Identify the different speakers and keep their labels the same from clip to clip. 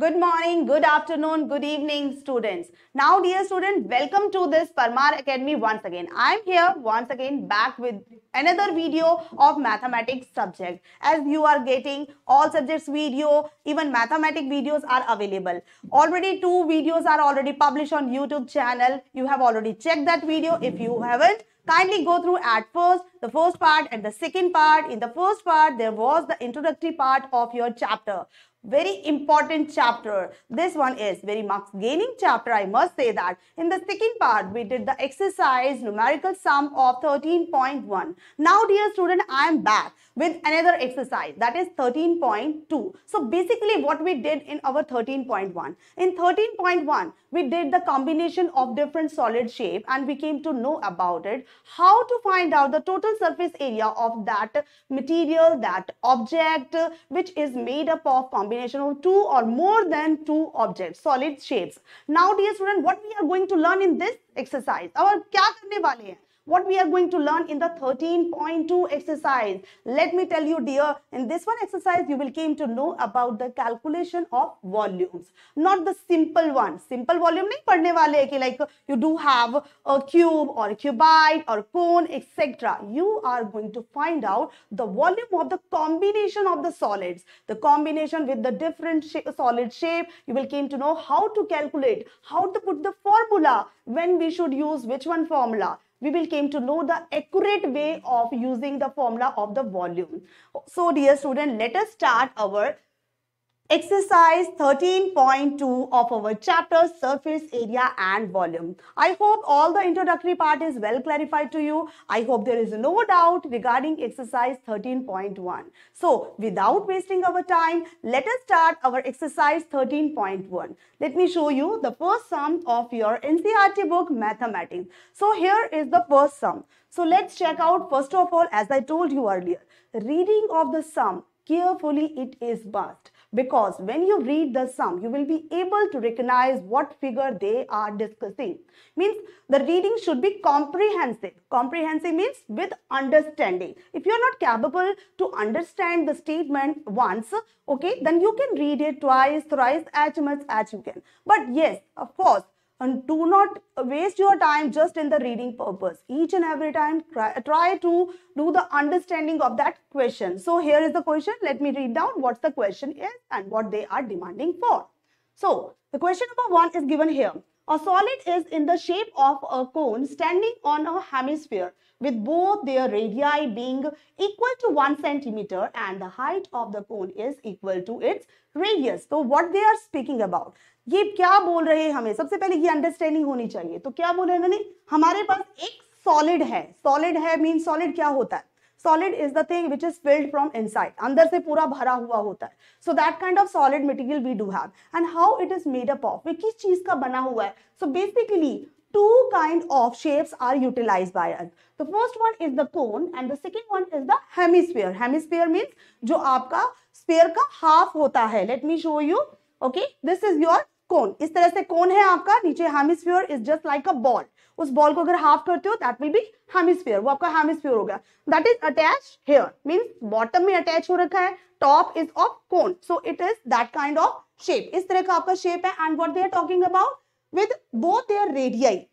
Speaker 1: Good morning, good afternoon, good evening students. Now dear students, welcome to this Parmar Academy once again. I am here once again back with another video of mathematics subject. As you are getting all subjects video, even mathematics videos are available. Already two videos are already published on YouTube channel. You have already checked that video. If you haven't, kindly go through at first the first part and the second part in the first part there was the introductory part of your chapter very important chapter. This one is very marks gaining chapter, I must say that. In the second part, we did the exercise numerical sum of 13.1. Now, dear student, I am back with another exercise that is 13.2. So, basically what we did in our 13.1. In 13.1, we did the combination of different solid shape and we came to know about it, how to find out the total surface area of that material, that object, which is made up of combination combination of two or more than two objects, solid shapes. Now, dear student, what we are going to learn in this exercise? Our kya karne wale hai? what we are going to learn in the 13.2 exercise. Let me tell you dear, in this one exercise you will came to know about the calculation of volumes. Not the simple one. Simple volume nahi padne wale ki like you do have a cube or a cubite or cone etc. You are going to find out the volume of the combination of the solids. The combination with the different solid shape. You will came to know how to calculate, how to put the formula, when we should use which one formula we will came to know the accurate way of using the formula of the volume. So dear student, let us start our exercise 13.2 of our chapter surface area and volume. I hope all the introductory part is well clarified to you. I hope there is no doubt regarding exercise 13.1. So without wasting our time, let us start our exercise 13.1. Let me show you the first sum of your NCRT book mathematics. So here is the first sum. So let's check out first of all as I told you earlier, reading of the sum carefully it is must because when you read the sum, you will be able to recognize what figure they are discussing. Means the reading should be comprehensive. Comprehensive means with understanding. If you are not capable to understand the statement once, okay, then you can read it twice, thrice, as much as you can. But yes, of course, and do not waste your time just in the reading purpose each and every time try, try to do the understanding of that question so here is the question let me read down what's the question is and what they are demanding for so the question number one is given here a solid is in the shape of a cone standing on a hemisphere with both their radii being equal to 1 centimeter and the height of the cone is equal to its radius. So what they are speaking about? ये क्या बोल रहे हैं हमें सबसे पहले ये understanding होनी चाहिए तो क्या बोल रहे हैं नहीं हमारे पास एक सॉलिड है सॉलिड है मीन सॉलिड क्या होता है solid is the thing which is filled from inside अंदर से पूरा भरा हुआ होता है so that kind of solid material we do have and how it is made up of ये किस चीज का बना हुआ है सो basically two kind of shapes are utilized by us. The first one is the cone and the second one is the hemisphere. Hemisphere means jo aapka sphere ka half hota hai Let me show you. Okay, this is your cone. is tarah se cone hai aapka niche hemisphere is just like a ball. us ball ko agar half karte ho that will be hemisphere wo aapka hemisphere हो गया that is attach here means bottom में attach हो रखा है top is of cone so it is that kind of shape इस तरह का आपका शेप है and what they are talking about with both their radii.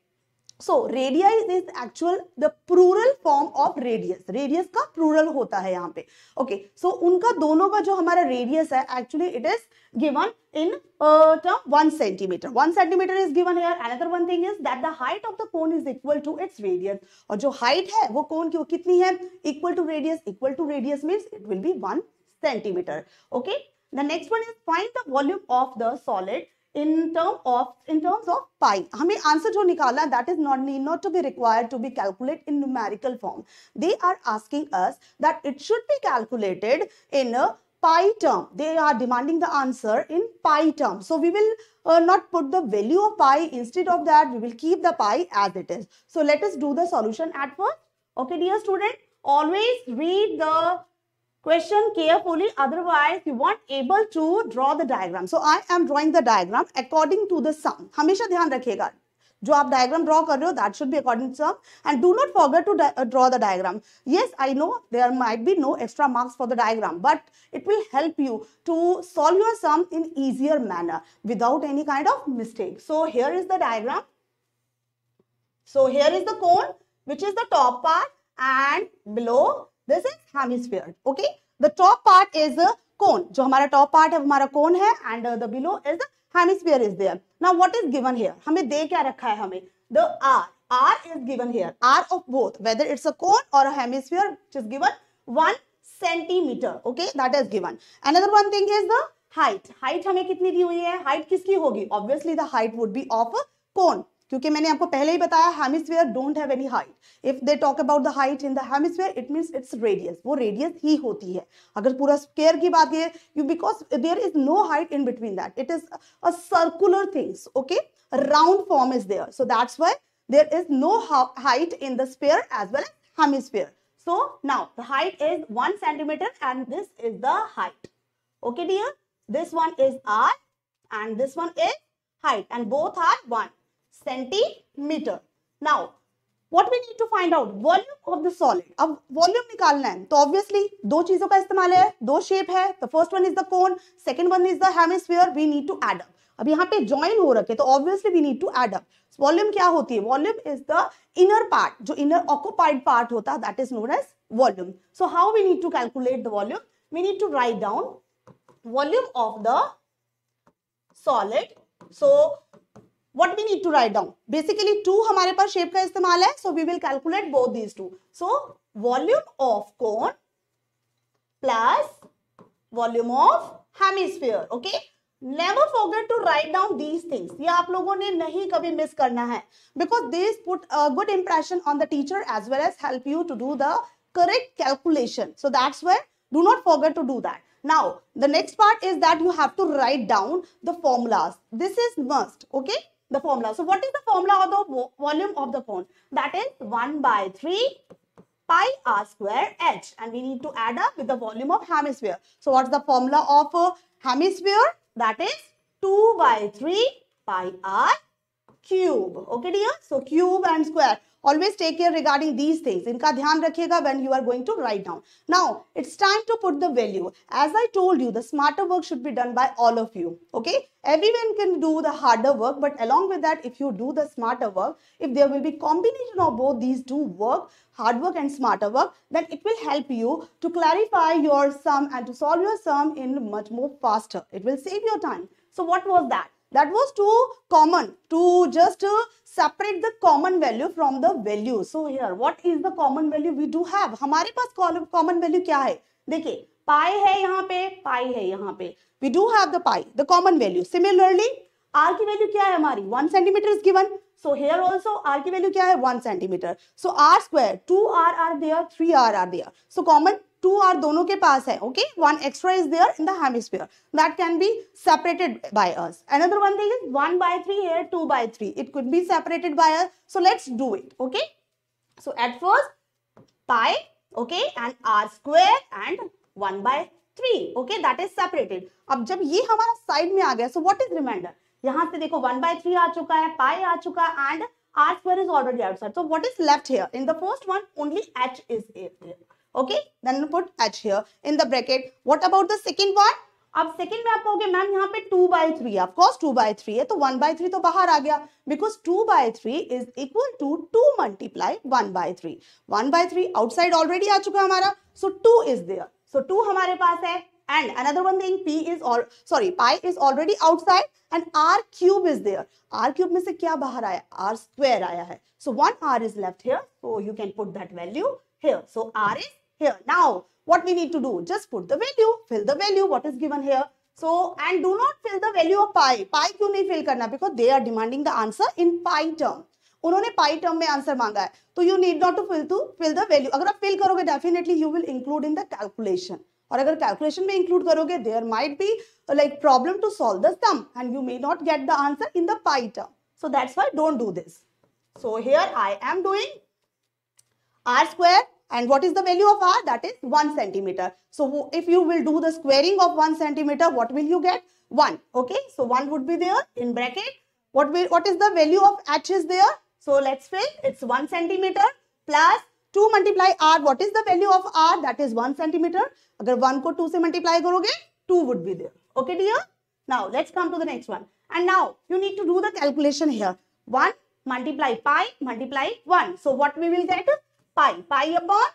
Speaker 1: So radii is actual the plural form of radius. Radius का plural होता है यहाँ पे. Okay, so उनका दोनों का जो हमारा radius है actually it is given in uh, term one centimeter. One centimeter is given here. Another one thing is that the height of the cone is equal to its radius. और जो height है वो cone की वो कितनी है? Equal to radius. Equal to radius means it will be one centimeter. Okay. The next one is find the volume of the solid in term of in terms of pi हमें answer to निकाला that is not need not to be required to be calculated in numerical form they are asking us that it should be calculated in a pi term they are demanding the answer in pi term so we will uh, not put the value of pi instead of that we will keep the pi as it is so let us do the solution at first okay dear student always read the question carefully otherwise you won't able to draw the diagram so i am drawing the diagram according to the sum hamesha dhyan rakhiyega jo aap diagram draw kar rahe that should be according to the sum and do not forget to uh, draw the diagram yes i know there might be no extra marks for the diagram but it will help you to solve your sum in easier manner without any kind of mistake so here is the diagram so here is the cone which is the top part and below this is hemisphere okay the top part is cone जो हमारा top part है हमारा cone है and the below is hemisphere is there now what is given here हमें दे क्या रखा है हमें the R R is given here R of both whether it's a cone और a hemisphere which is given 1 centimetre okay that is given another one thing is the height height हमें कितनी दी हुई है हाइट किसकी होगी obviously the height would be of a cone क्योंकि मैंने आपको पहले ही बताया hemisphere don't have any height if they talk about the height in the hemisphere it means it's radius वो रेडियस ही होती है अगर पूरा स्क्वेयर की बात ये you because there is no height in between that it is a circular things okay round form is there so that's why there is no height in the sphere as well as hemisphere so now the height is 1 centimetre and this is the height okay dear this one is r and this one is height and both are 1 centimetre now what we need to find out volume of the solid अब volume निकालना है तो obviously दो चीजों का इस्तेमाल है दो शेप है the first one is the cone second one is the hemisphere we need to add up अब यहाँ पे ज्वाइन हो रखे तो obviously we need to add up volume क्या होती है volume is the inner part जो इनर ऑक्यूपाइड पार्ट होता है that is known as volume so how we need to calculate the volume we need to write down volume of the solid so what we need to write down basically two हमारे पास shape का इस्तेमाल so we will calculate both these two so volume of cone plus volume of hemisphere okay Never forget to write down these things. ये आप लोगों ने नहीं कभी मिस करना है because this put good you, on the teacher as you, as help you to do the correct calculation so that's where do not forget to do that now the next part is that you have to write down the formulas this is must okay the formula. So what is the formula of the vo volume of the cone? That is 1 by 3 pi r square h and we need to add up with the volume of hemisphere. So what's the formula of a hemisphere? That is 2 by 3 pi r cube. Okay dear? So cube and square. Always take care regarding these things. Inka dhyan rakhiyega when you are going to write down. Now, it's time to put the value. As I told you, the smarter work should be done by all of you. Okay? Everyone can do the harder work, but along with that, if you do the smarter work, if there will be combination of both these two work, hard work and smarter work, then it will help you to clarify your sum and to solve your sum in much more faster. It will save your time. So what was that? that was too common to just uh, separate the common value from the value so here what is the common value we do have hamare paas common value kya hai dekhiye pi hai yahan pe pi hai yahan pe we do have the pi the common value similarly r ki value kya hai hamari 1 cm is given so here also r ki value kya hai 1 cm so r square 2r are there 3r are there so common to R दोनों के पास है okay one extra is there in दैमिस्फियर that can be separated by us another one thing is one by three here two by three it could be separated by us so let's do it okay so at first pi okay and R square and one by three okay that is separated अब जब ये हमारा side में आ गया so what is reminder यहाँ से देखो वन बाय थ्री आ चुका है पाए आ चुका है and R square is already out so what is left here in the first one only H is here okay then put h here in the bracket what about the second one अब second में आप कहोगे ma'am यहाँ पे two by three of course two by three है तो one by three तो बाहर आ गया because two by three is equal to two multiply one by three one by three outside already आ चुका हमारा so two is there so two हमारे पास है and another one thing p is or sorry pi is already outside and r cube is there r cube में से क्या बाहर आया r square आया है so one r is left here so you can put that value here so r is here now what we need to do just put the value fill the value what is given here so and do not fill the value of pi pi kyun nahi fill karna because they are demanding the answer in pi term उन्होंने pi term में answer मांगा है तो you need not to fill to fill the value अगर आप fill करोगे definitely you will include in the calculation और अगर कैलकुलेशन में इंक्लूड करोगे there might be like problem to solve the sum and you may not get the answer in the pi term so that's why don't do this so here I am doing R square And what is the value of r? That is 1 centimeter. So if you will do the squaring of 1 centimeter, what will you get? 1. Okay, so 1 would be there in bracket. What, will, what is the value of h is there? So let's fill. It's 1 centimeter plus 2 multiply r. What is the value of r? That is 1 centimeter. अगर 1 को 2 से multiply करोगे, 2 would be there. Okay dear? Now let's come to the next one. And now you need to do the calculation here. 1 multiply pi multiply 1. So what we will get? pi, pi upon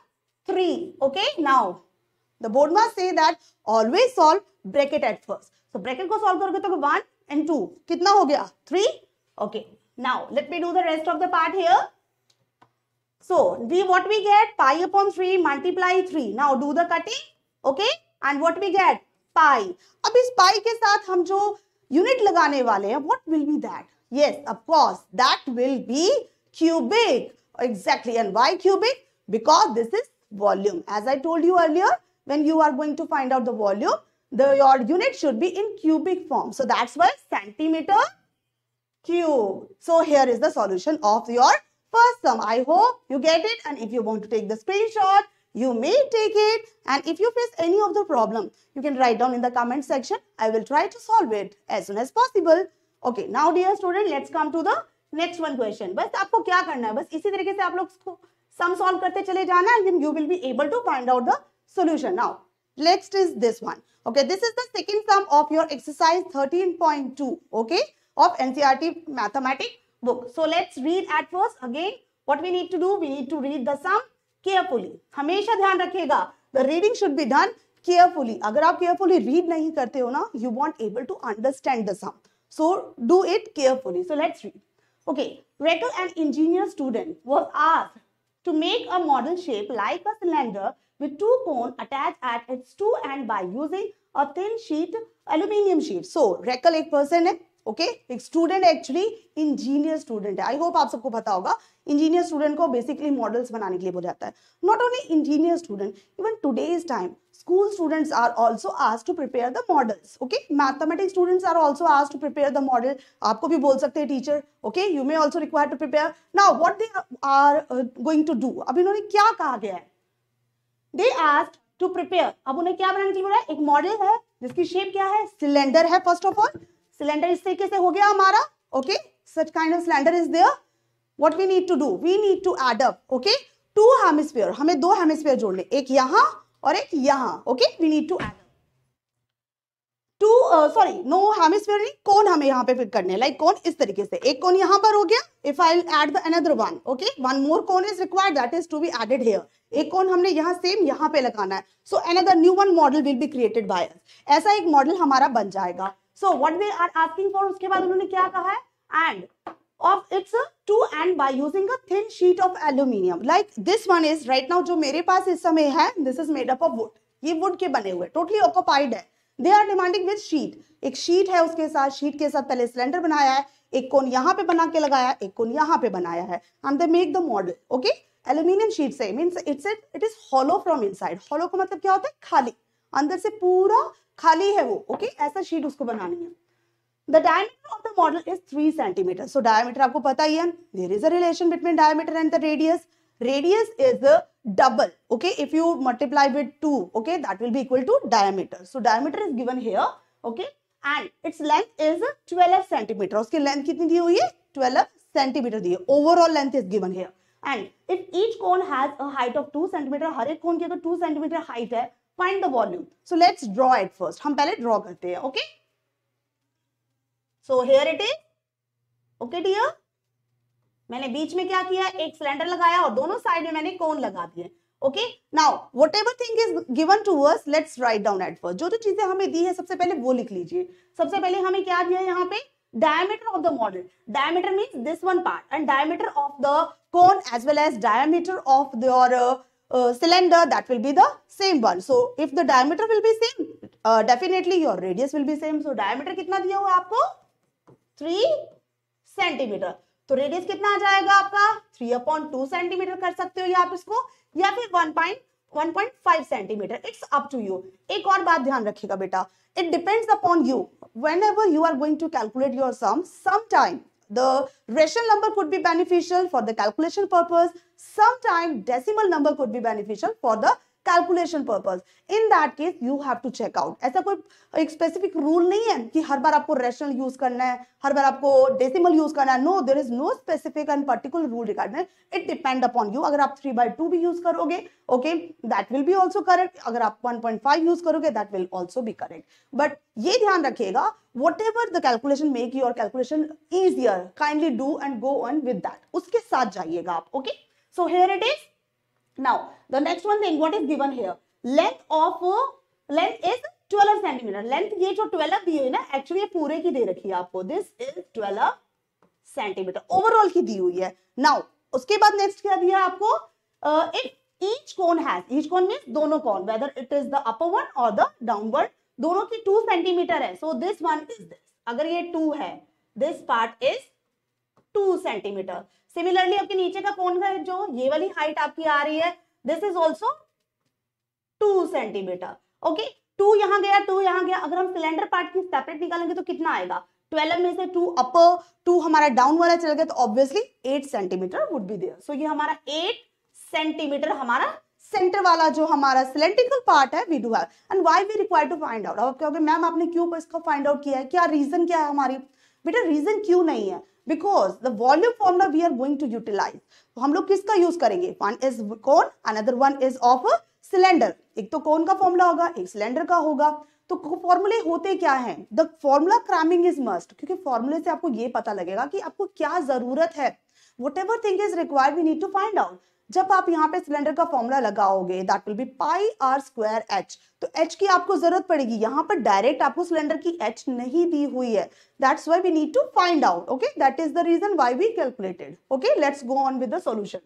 Speaker 1: 3. Okay, now the board must say that always solve bracket at first. So bracket ko solve karoge to 1 and 2 kitna ho gaya 3. Okay, now let me do the rest of the part here. So we what we get pi upon 3 multiply 3. Now do the cutting. Okay, and what we get pi ab is pi ke sath hum jo unit lagane wale hain what will be that yes of course that will be cubic Exactly. And why cubic? Because this is volume. As I told you earlier, when you are going to find out the volume, the, your unit should be in cubic form. So that's why centimeter cube. So here is the solution of your first sum. I hope you get it. And if you want to take the screenshot, you may take it. And if you face any of the problem, you can write down in the comment section. I will try to solve it as soon as possible. Okay, now dear student, let's come to the next one question बस आपको क्या करना है बस इसी तरीके से आप लोग सम सॉल्व करते चले जाना and you will be able to find out the solution now next is this one okay this is the second sum of your exercise thirteen okay of NCR mathematic book so let's read at first again what we need to do we need to read the sum carefully हमेशा ध्यान रखिएगा the reading should be done carefully अगर आप carefully read नहीं करते हो ना you want able to understand the sum so do it carefully so let's read Okay, Reckel, an engineer student, was asked to make a model shape like a cylinder with two cones attached at its two end by using a thin sheet, aluminium sheet. So, Reckel a person okay? a student actually engineer student I hope आप सबको पता engineer student को basically models बनाने के लिए बोला जाता है not only engineer student even today is time school students are also आज to prepare the models okay mathematics students are also आज टू प्रिपेयर द मॉडल आपको भी बोल सकते हैं teacher okay you may also require to prepare now what they are going to do अब इन्होंने क्या कहा गया है दे आज टू प्रिपेयर अब उन्हें क्या बनाने की बोला एक मॉडल है जिसकी शेप क्या है सिलेंडर है फर्स्ट ऑफ ऑल सिलेंडर इस तरीके से हो गया हमारा okay such kind of cylinder is there what we need to do we need to add up okay two hemisphere हमें दो हेमिस्फीयर जोड़ने एक यहां और एक यहां okay we need to add two sorry no hemisphere नहीं कौन हमें यहां पे फिट करने हैं लाइक कौन इस तरीके से एक कौन यहां पर हो गया if I add the another one okay one more कौन is required that is to be added here एक कौन हमने यहां सेम यहां पे लगाना है so another new one model will be created by ऐसा एक मॉडल हमारा बन जाएगा so what we are asking for उसके बाद उन्होंने क्या कहा है and of its two end by using a thin sheet of aluminium. Like this one is right now jo mere paas is samay hai this is made up of wood. ye wood ke bane hue totally occupied hai They are demanding with sheet. ek sheet hai uske sath sheet ke sath pehle cylinder बनाया है एक कोन यहाँ पे बना के लगाया ek cone yahan pe banaya hai and they make the model. Okay? aluminium sheet say means it's it it is hollow from inside hollow ka matlab kya hota hai khali andar se pura khali hai wo okay? aisa sheet usko banani hai the diameter of the model is three centimetre so diameter आपको पता ही है there is a relation between diameter and the radius radius is the double okay if you multiply with 2 okay that will be equal to diameter so diameter is given here okay and its length is 12 centimeter uski length kitni di hui hai 12 centimeter di hai overall length is given here and if each cone has a height of 2 centimeter har ek cone ki agar 2 centimeter height hai find the volume so let's draw it first hum pehle draw karte hain okay so here it is okay dear मैंने बीच में क्या किया एक cylinder लगाया और दोनों side में मैंने कोन लगा दिए okay now whatever thing is given to us let's write down at first जो जो चीजें हमें दी है सबसे पहले वो लिख लीजिए सबसे पहले हमें क्या दिया है यहाँ पे diameter of the model diameter mean this one part and diameter of the cone as well as diameter of the cylinder that will be the same one so if the diameter will be same definitely your radius will be same so diameter कितना दिया हुआ आपको three centimetre तो radius कितना आ जाएगा आपका three upon two centimetre कर सकते हो या आप इसको या फिर one point one point five centimetre it's up to you एक और बात ध्यान रखिएगा बेटा it depends upon you whenever you are going to calculate your sum sometime the rational number could be beneficial for the calculation purpose sometime decimal number could be beneficial for the calculation purpose in that case you have to check out ऐसा कोई एक specific rule नहीं है कि हर बार आपको rational use करना है हर बार आपको डेसिमल यूज करना है no there is no specific and particular rule regarding it depend upon you अगर आप थ्री बाई टू भी यूज करोगे ओके दैट विल भी ऑल्सो करेक्ट अगर आप वन पॉइंट फाइव यूज करोगे दैट विल ऑल्सो भी करेक्ट बट ये ध्यान रखिएगा whatever the calculation make your calculation easier kindly do and go on with that उसके साथ जाइएगा आप okay so here it is now the next one thing what is given here length of uh, length is 12 centimetre length ये जो 12 दी हुई ना actually ये पूरे की दे रखी है आपको दिस इज 12 सेंटीमीटर ओवरऑल की दी हुई है नाउ उसके बाद नेक्स्ट क्या दिया आपको it each cone has each cone means दोनों cone whether it is the upper one और द डाउनवर्ड दोनों की टू सेंटीमीटर है so this one is this अगर ये टू है this part is two centimetre similarly आपके नीचे का कौन का जो ये वाली हाइट आपकी आ रही है this is also two centimetre okay two यहाँ गया टू यहाँ गया अगर हम सिलेंडर पार्ट की सेपरेट निकालेंगे तो कितना आएगा ट्वेल्व में से टू अपर टू हमारा डाउन वाला चल गया तो obviously eight centimetre would be there so ये हमारा एट सेंटीमीटर हमारा सेंटर वाला जो हमारा सिलेंड्रिकल पार्ट है we do have and why we require to find out आप कहोगे मैम आपने क्यों इसको फाइंड आउट किया है क्या रीजन क्या है हमारी बेटा रीजन क्यों नहीं है because the volume formula we are going to utilise तो हम लोग किसका यूज करेंगे one is cone another one is of cylinder एक तो कौन का फॉर्मूला होगा एक सिलेंडर का होगा तो फॉर्मूले होते क्या हैं the formula cramming is must क्योंकि फॉर्मूले से आपको ये पता लगेगा कि आपको क्या जरूरत है whatever thing is required we need to find out जब आप यहाँ पे सिलेंडर का फॉर्मूला लगाओगे that will be pi are square h तो एच की आपको जरूरत पड़ेगी यहाँ पर डायरेक्ट आपको सिलेंडर की एच नहीं दी हुई है that's why we need to find out okay that is the reason why we calculated okay let's go on with the solution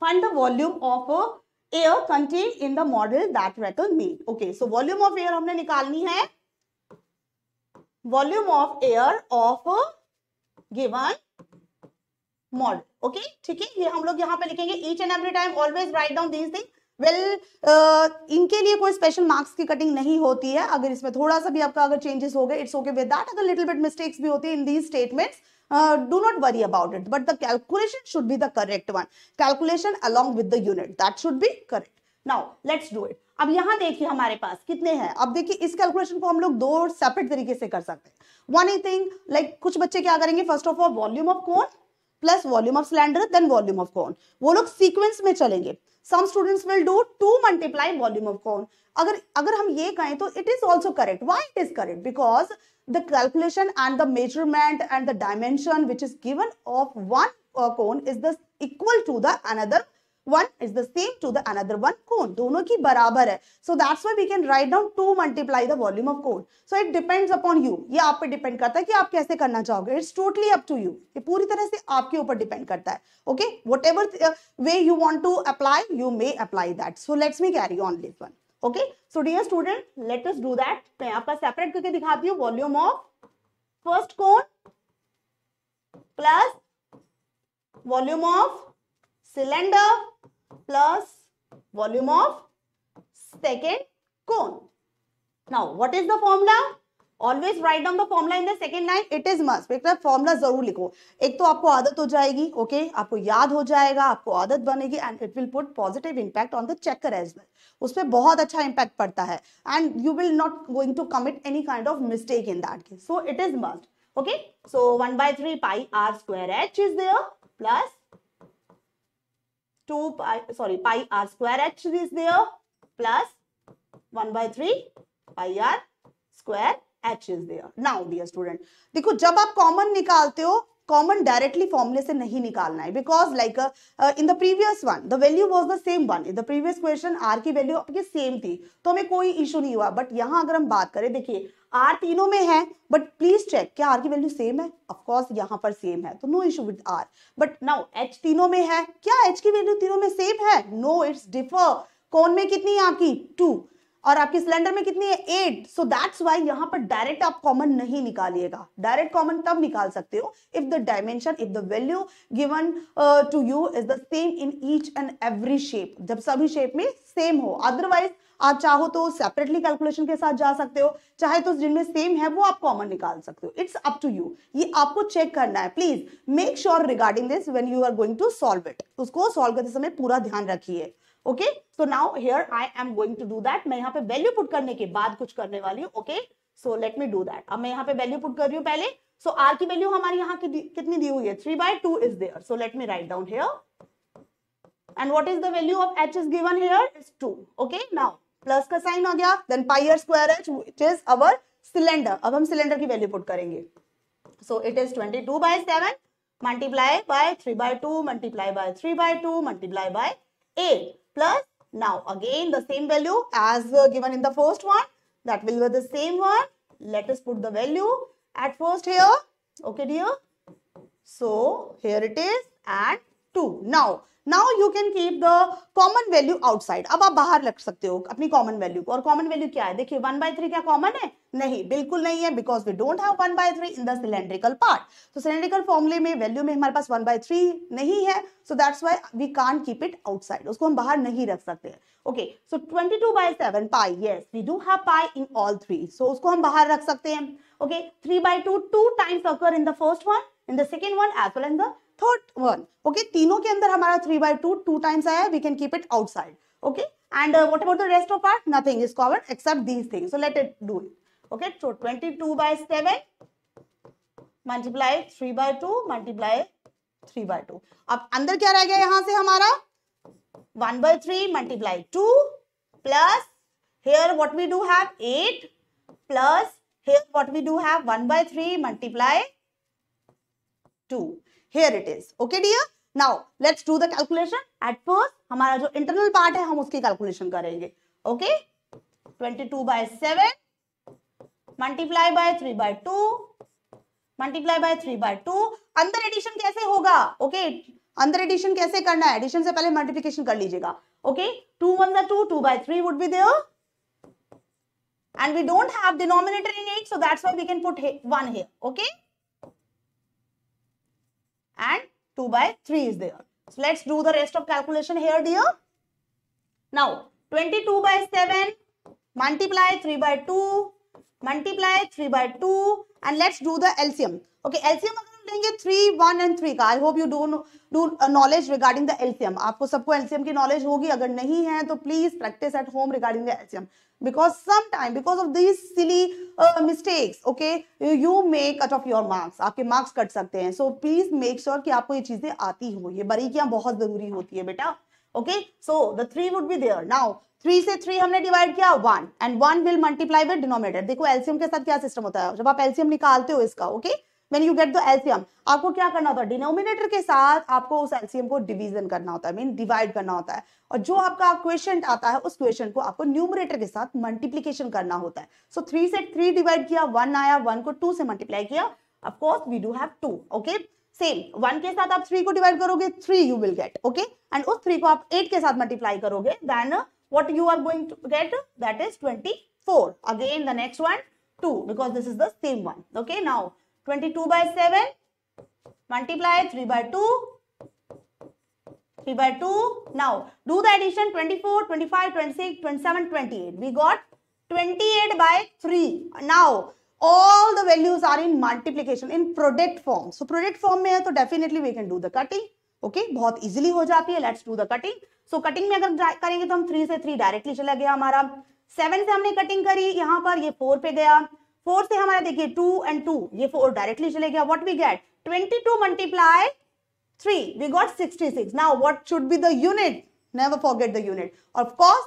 Speaker 1: find the volume of air contain in the model that वेकल made okay so volume of air हमने निकालनी है volume of air of given model okay ठीक है ये हम लोग यहाँ पे लिखेंगे each and every time always write down these thing well इनके लिए कोई स्पेशल मार्क्स की कटिंग नहीं होती है अगर इसमें थोड़ा सा भी आपका अगर चेंजेस हो गए इट्स ओके विद दैट अगर लिटिल बिट मिस्टेक्स भी होती है in these statements do not worry about it but the calculation should be the correct one calculation along with the unit that should be correct now let's do it अब यहाँ देखिए हमारे पास कितने हैं अब देखिए इस कैलकुलेशन को हम लोग दो सेपरेट तरीके से कर सकते हैं वन ई थिंग लाइक कुछ बच्चे क्या करेंगे first of all volume of cone plus volume of cylinder then volume of cone वो लोग सीक्वेंस में चलेंगे some students will do to multiply volume of cone अगर अगर हम ये कहें तो it is also correct why it is correct because the calculation and the measurement and the dimension which is given of one uh, is the equal to the another one is the same to the another one cone दोनों की बराबर है so that's why we can write down to multiply the volume of cone so it depends upon you ये आप पे depend करता है कि आप कैसे करना चाहोगे it's totally up to you ये पूरी तरह से आपके ऊपर डिपेंड करता है okay whatever way you want to apply you may apply that so let's me carry on this one okay so dear student let us do that मैं आपका सेपरेट करके दिखाती हूँ volume of first cone plus volume of cylinder plus volume of second cone now what is the formula always write down the formula in the second line it is must बेटा formula जरूर लिखो एक तो आपको आदत हो जाएगी okay okay? आपको याद हो जाएगा आपको आदत बनेगी and it will put positive impact on the checker as well उस पर बहुत अच्छा इंपैक्ट पड़ता है and you will not going to commit any kind of mistake in that so it is must okay so one by three pi are square H is there plus 2 pi, sorry, pi r square actually is there plus 1 by 3 pi r square h is there. Now, dear student, देखो जब आप common निकालते हो common directly फॉर्मुले से नहीं निकालना है because like in the previous one the value was the same one in the previous question r की वैल्यू आपकी सेम थी तो हमें कोई इशू नहीं हुआ बट यहाँ अगर हम बात करें देखिए आर तीनों में है बट प्लीज चेक क्या आर की वैल्यू सेम है ऑफकोर्स यहाँ पर सेम है तो no issue with r but now h तीनों में है क्या एच की वैल्यू तीनों में सेम है नो इट्स डिफर कौन में कितनी है आपकी टू और आपकी सिलेंडर में कितनी है एट सो दैट्स वाई यहाँ पर डायरेक्ट आप कॉमन नहीं निकालिएगा डायरेक्ट कॉमन तब निकाल सकते हो if the dimension if the value given to you is the same in each and every shape जब सभी शेप में सेम हो अदरवाइज आप चाहो तो सेपरेटली कैलकुलेशन के साथ जा सकते हो चाहे तो जिनमें सेम है वो आप कॉमन निकाल सकते हो इट्स अप टू यू ये आपको चेक करना है please make sure regarding this when you are going to solve it उसको सॉल्व करते समय पूरा ध्यान रखिए okay so now here I am going to do that मैं यहाँ पे वैल्यू पुट करने के बाद कुछ करने वाली हूँ okay so let me do that अब मैं यहाँ पे वैल्यू पुट कर रही हूँ पहले सो so, आर की वैल्यू हमारी यहाँ कितनी दी हुई है three by two is there so let me write down here and what is the value of h is given here is two okay now plus का साइन हो गया then pi r square h it is our cylinder अब हम cylinder की value put करेंगे so it is twenty two by seven multiply by three by two multiply by three by two multiply by eight plus now again the same value as uh, given in the first one that will be the same one let us put the value at first here okay dear so here it is and 2 now now you can keep the common value outside अब आप बाहर रख सकते हो अपनी common value को और common value क्या है देखिए वन बाय थ्री क्या कॉमन है नहीं बिल्कुल नहीं है because we don't have one by three in the cylindrical part तो सिलेंड्रिकल फॉर्मुले में वैल्यू में हमारे पास वन बाय थ्री नहीं है so that's why we can keep it outside उसको हम बाहर नहीं रख सकते okay so twenty two by seven pi yes we do have pi in all three so उसको हम बाहर रख सकते हैं okay three by two two times occur in the first one in the second one as well in the third one okay तीनों के अंदर हमारा three by two two times आया we can keep it outside okay and what about the rest of are nothing is covered except these thing so let it do it okay so twenty two by seven multiply three by two multiply three by two अब अंदर क्या रह गया यहां से हमारा one by three multiply two plus here what we do have eight plus here what we do have one by three multiply two here it is okay dear now let's do the calculation at first हमारा जो internal part है हम उसकी calculation करेंगे okay twenty two by seven multiply by three by two multiply by three by two अंदर addition कैसे होगा okay okay? अंदर एडिशन कैसे करना है एडिशन से पहले मल्टीप्लीकेशन कर लीजिएगा okay two one the two two by three would be there and we don't have denominator in 8 so that's why we can put one here okay and 2 by 3 is there. So let's do the rest of calculation here dear. Now 22 by 7 multiply 3 by 2 multiply 3 by 2 and let's do the LCM. Okay LCM अगर लेंगे three one and three का I hope you don't do knowledge regarding the LCM आपको सबको एल्सियम की knowledge होगी अगर नहीं है तो please practice at home regarding the LCM because sometime because of these silly uh, mistakes okay you may cut off your marks aapke marks cut sakte hain so please make sure ki aapko ye cheeze aati ho ye बारीकियां bahut zaruri hoti hai beta okay so the three would be there now three से three हमने divide किया one and one will multiply with denominator देखो LCM के साथ क्या system होता है जब आप एलसीएम निकालते हो इसका okay okay? When you get the LCM आपको क्या करना होता है डिनोमिनेटर के साथ आपको उस एल्सियम को डिवीजन करना होता है मीन डिवाइड करना होता है और जो आपका क्वेश्चन आता है उस क्वेश्चन को आपको न्यूमरेटर के साथ मल्टीप्लीकेशन करना होता है सो so, थ्री से थ्री डिवाइड किया वन आया वन को टू से मल्टीप्लाई किया of course we do have two okay same one के साथ आप थ्री को डिवाइड करोगे three you will get okay and उस थ्री को आप एट के साथ मल्टीप्लाई करोगे then what you are going to get that is twenty four again the next one to because this is the same one okay now twenty two by seven multiply three by two three by two now do the addition twenty four twenty five twenty six twenty seven twenty eight we got twenty eight by three now all the values are in multiplication in product form so product form में है तो definitely we can do the cutting okay बहुत easily हो जाती है let's do the cutting so cutting में अगर करेंगे तो हम थ्री से थ्री डायरेक्टली चला गया हमारा सेवन से हमने कटिंग करी यहां पर ये फोर पे गया फोर से हमारा देखिए टू एंड टू ये फोर डायरेक्टली चले गया what we get twenty two multiply three we got sixty six now what should be the never forget the unit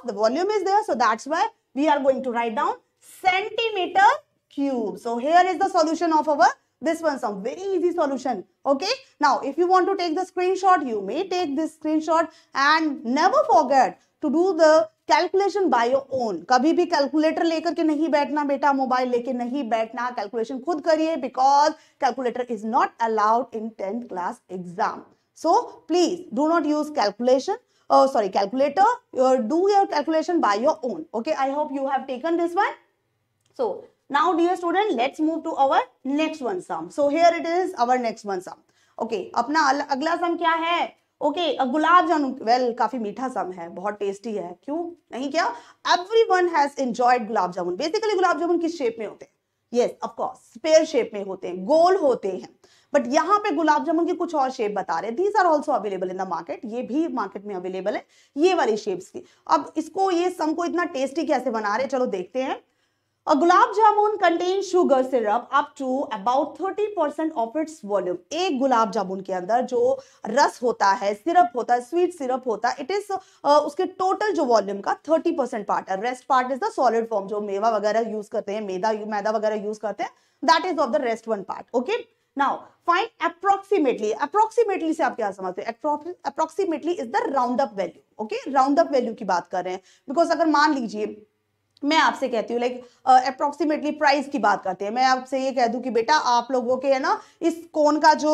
Speaker 1: the volume is there so that's why we are going to write down centimetre cube so here is the solution of our this one some very easy solution okay now if you want to take the screen shot you may take this screen shot and never to do the calculation by your own कभी भी calculator लेकर के नहीं बैठना बेटा mobile लेके नहीं बैठना कैलकुलेशन खुद करिए because calculator is not allowed in tenth class exam so please do not use calculation sorry calculator your do your calculation by your own okay i hope you have taken this one so now dear student let's move to our next one sum so here it is our next one sum okay apna agla sum kya hai okay gulab jamun well काफी मीठा सम है बहुत tasty है क्यों नहीं क्या everyone has enjoyed gulab jamun basically gulab jamun किस shape में होते हैं येस ऑफकोर्स स्पेयर शेप में होते हैं गोल होते हैं बट यहाँ पे गुलाब जामुन की कुछ और शेप बता रहे हैं these are also available in the market ये भी मार्केट में अवेलेबल है ये वाली शेप्स की अब इसको ये सम को इतना टेस्टी कैसे बना रहे चलो देखते हैं gulab jamun contain sugar syrup up to about thirty percent of its volume एक गुलाब जामुन के अंदर जो रस होता है सिरप होता है स्वीट सिरप होता है इट इज उसके टोटल जो वॉल्यूम का थर्टी परसेंट पार्ट है rest part is the solid form जो मेवा वगैरह यूज करते हैं मैदा मैदा वगैरह यूज करते हैं that is of the rest one part okay now fine approximately approximately से आप क्या समझते हैं approximately is the round up value okay round up value की बात कर रहे हैं बिकॉज अगर मान लीजिए मैं आपसे कहती हूँ लाइक अप्रोक्सीमेटली प्राइस की बात करते हैं मैं आपसे ये कह दूँ कि बेटा आप लोगों के है ना इस कोन का जो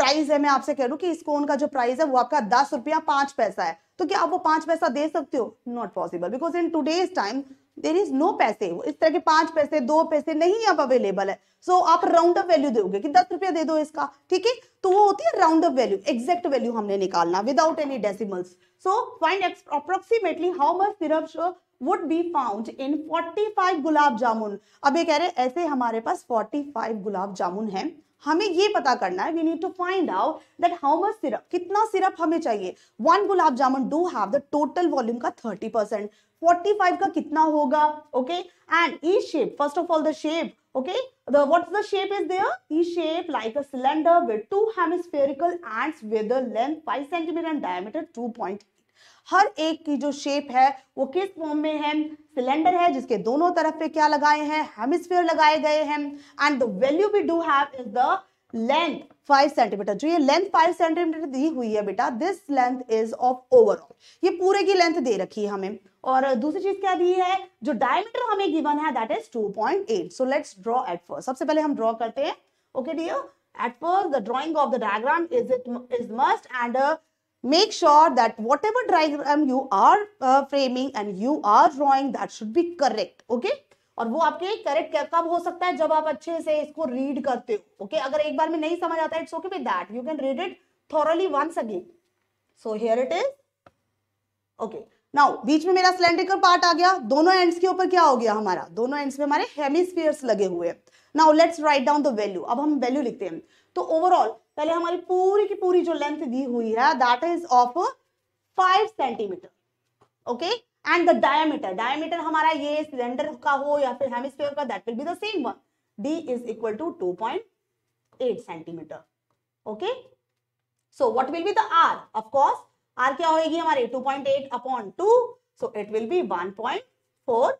Speaker 1: प्राइस uh, है मैं आपसे कह दूँ कि इस कोन का जो प्राइस है वो आपका दस रुपया पाँच पैसा है तो क्या आप वो पाँच पैसा दे सकते हो not possible because in today's time there is no पैसे इस तरह के पाँच पैसे दो पैसे नहीं अब अवेलेबल है सो so, आप राउंड अप वैल्यू दोगे कि दस रुपया दे दो इसका ठीक है तो वो होती है round up value exact value हमने निकालना without any decimals so find approximately how much syrup would be found in 45 gulab jamun अब ये कह रहे हैं ऐसे हमारे पास 45 गुलाब जामुन हैं हमें ये पता करना है we need to find out that how much syrup कितना सिरप हमें चाहिए one gulab jamun do have the total volume का 30 परसेंट फोर्टी फाइव का कितना होगा okay and E shape first of all the shape okay the what's the shape is there e shape like a cylinder with two hemispherical ends with a length 5 cm and diameter 2.8 हर एक की जो shape है वो किस form में है cylinder है जिसके दोनों तरफ पे क्या लगाए हैं हेमिस्फीयर लगाए गए हैं and the value we do have is the length five centimetre जो ये लेंथ फाइव सेंटीमीटर दी हुई है बेटा this length is of overall ये पूरे की लेंथ दे रखी है हमें और दूसरी चीज क्या दी है जो डायमीटर हमें गिवन है that is 2.8 so let's draw at first सबसे पहले हम ड्रॉ करते हैं okay dear at first the drawing of the diagram is it is must and uh, make sure that whatever diagram you are uh, framing and you are drawing that should be correct okay और वो आपके correct कब हो सकता है जब आप अच्छे से इसको रीड करते हो ओके okay? अगर एक बार में नहीं समझ आता it's okay with that you can read it thoroughly once again so here it is okay now बीच में मेरा सिलेंड्रिकल पार्ट आ गया दोनों एंड्स के ऊपर क्या हो गया हमारा दोनों एंड्स में हमारे हेमिस्फीयर्स लगे हुए हैं now let's write down the value अब हम वैल्यू लिखते हैं तो ओवरऑल पहले हमारी पूरी की पूरी जो लेंथ दी हुई है that is of five centimetre okay and the diameter diameter हमारा ये सिलेंडर का हो या फिर हेमिस्फेयर का that will be the same one equal to two point eight centimetre okay so what will be the of course of course होगी क्या होएगी point 2.8 upon 2 so it will be 1.4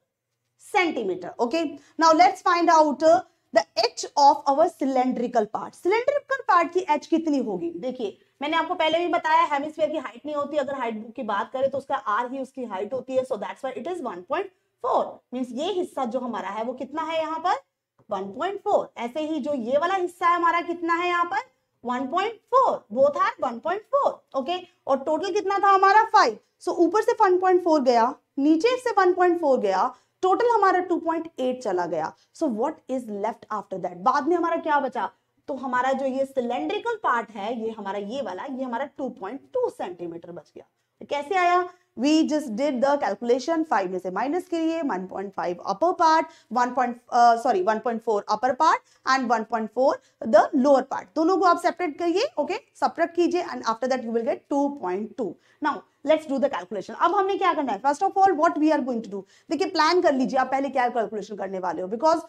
Speaker 1: centimetre okay now let's find out the H of our cylindrical part cylindrical part की H कितनी होगी देखिए मैंने आपको पहले भी बताया हेमिस्फीयर की हाइट नहीं होती अगर हाइट बुक की बात करें तो उसका आर ही उसकी हाइट होती है so that's why it is 1.4 means ये हिस्सा जो हमारा है वो कितना है यहाँ पर 1.4 ऐसे ही जो ये वाला हिस्सा है हमारा कितना है यहाँ पर 1.4 वो था 1.4 ओके और टोटल कितना था हमारा 5 सो so, ऊपर से 1.4 गया नीचे से 1.4 गया टोटल हमारा 2.8 चला गया so what is left after that बाद में हमारा क्या बचा तो हमारा जो ये सिलेंड्रिकल पार्ट है ये हमारा ये वाला ये हमारा 2.2 सेंटीमीटर बच गया तो कैसे आया we just did the calculation five में से माइनस करिए 1.5 upper part 1. Sorry uh, 1.4 upper part and 1.4 the lower part दोनों को आप सेपरेट करिए ओके सपरेट कीजिए and after that you will get 2.2 now let's do the calculation अब हमने क्या करना है first of all what we are going to do देखिए प्लान कर लीजिए आप पहले क्या कैलकुलेशन करने वाले हो बिकॉज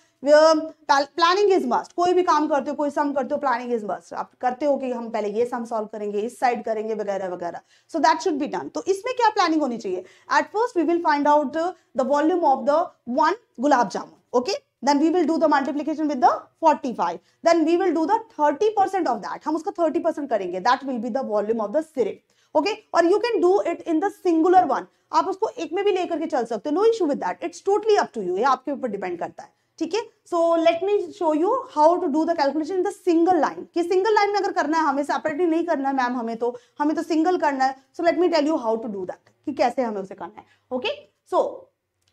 Speaker 1: प्लानिंग इज मस्ट कोई भी काम करते हो कोई सम करते हो प्लानिंग इज मस्ट आप करते हो कि हम पहले ये सम सॉल्व करेंगे इस साइड करेंगे वगैरह वगैरह so that should be done तो इसमें क्या प्लानिंग होनी चाहिए at first we will find out the volume of the one gulab jamun okay then we will do the multiplication with the 45 then we will do the 30% of that hum uska 30% karenge that will be the volume of the syrup okay और you can do it in the singular one आप उसको एक में भी लेकर के चल सकते हो no issue with that it's totally up to you ये आपके ऊपर डिपेंड करता है ठीक है so let me show you how to do the calculation in the single line कि सिंगल लाइन में अगर करना है हमें सेपरेटली नहीं करना है मैम हमें तो हमें तो सिंगल करना है so let me tell you how to do that कि कैसे हमें उसे करना है okay so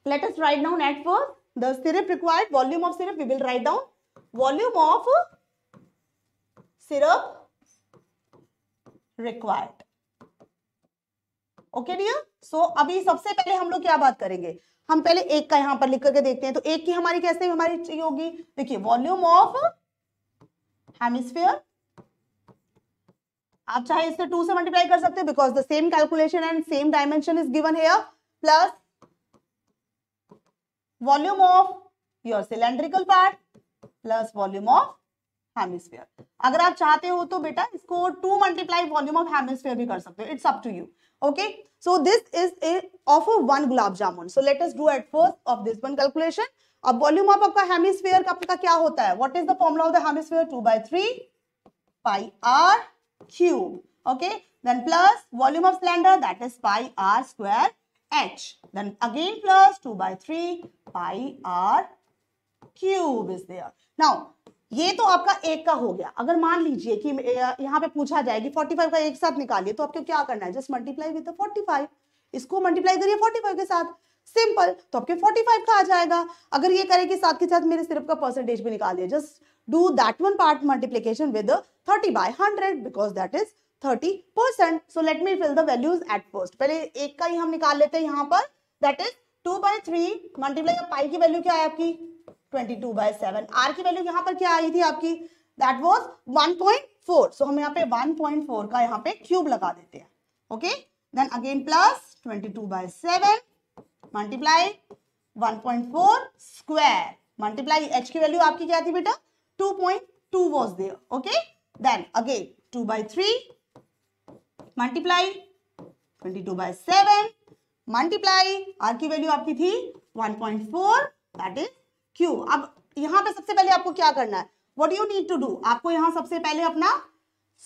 Speaker 1: let's write down at first the syrup required volume of syrup we will write down volume of syrup required okay dear so अभी सबसे पहले हम लोग क्या बात करेंगे हम पहले एक का यहां पर लिख करके देखते हैं तो एक की हमारी कैसे हमारी चाहिए होगी देखिए वॉल्यूम ऑफ हेमिस्फेयर आप चाहे इससे टू से मल्टीप्लाई कर सकते हो because the same calculation and same dimension is given here plus volume of your cylindrical part plus volume of hemisphere अगर आप चाहते हो तो बेटा इसको to multiply volume of hemisphere भी कर सकते हो it's up to you okay So this is a of a one gulab jamun. So let us do at first of this one calculation. A volume of a hemisphere ka What is the formula of the hemisphere? 2 by 3 pi r cube. Okay. Then plus volume of cylinder that is pi r square h. Then again plus 2 by 3 pi r cube is there. Now ये तो आपका एक का हो गया अगर मान लीजिए कि यहाँ पे पूछा जाएगी 45 का एक साथ निकालिए तो आपको क्या करना है जस्ट मल्टीप्लाई विद 45 इसको मल्टीप्लाई करिए 45 के साथ सिंपल तो आपके 45 का आ जाएगा अगर ये करें कि साथ के साथ मेरे सिर्फ का परसेंटेज भी निकाल दिया just do that one part multiplication with thirty by hundred because that is thirty percent so let me fill the values at first पहले एक का ही हम निकाल लेते हैं यहाँ पर that is two by three multiply pi की वैल्यू क्या है आपकी twenty two by seven are की वैल्यू यहाँ पर क्या आई थी आपकी that was one point four so हम यहाँ पे वन पॉइंट फोर का यहाँ पे क्यूब लगा देते हैं okay then again plus twenty two by seven multiply one point four square multiply H की वैल्यू आपकी क्या थी बेटा two point two was okay then again two by three multiply twenty two by seven multiply are की value आपकी थी one point four that is Q अब यहां पे सबसे पहले आपको क्या करना है what you need to do आपको यहां सबसे पहले अपना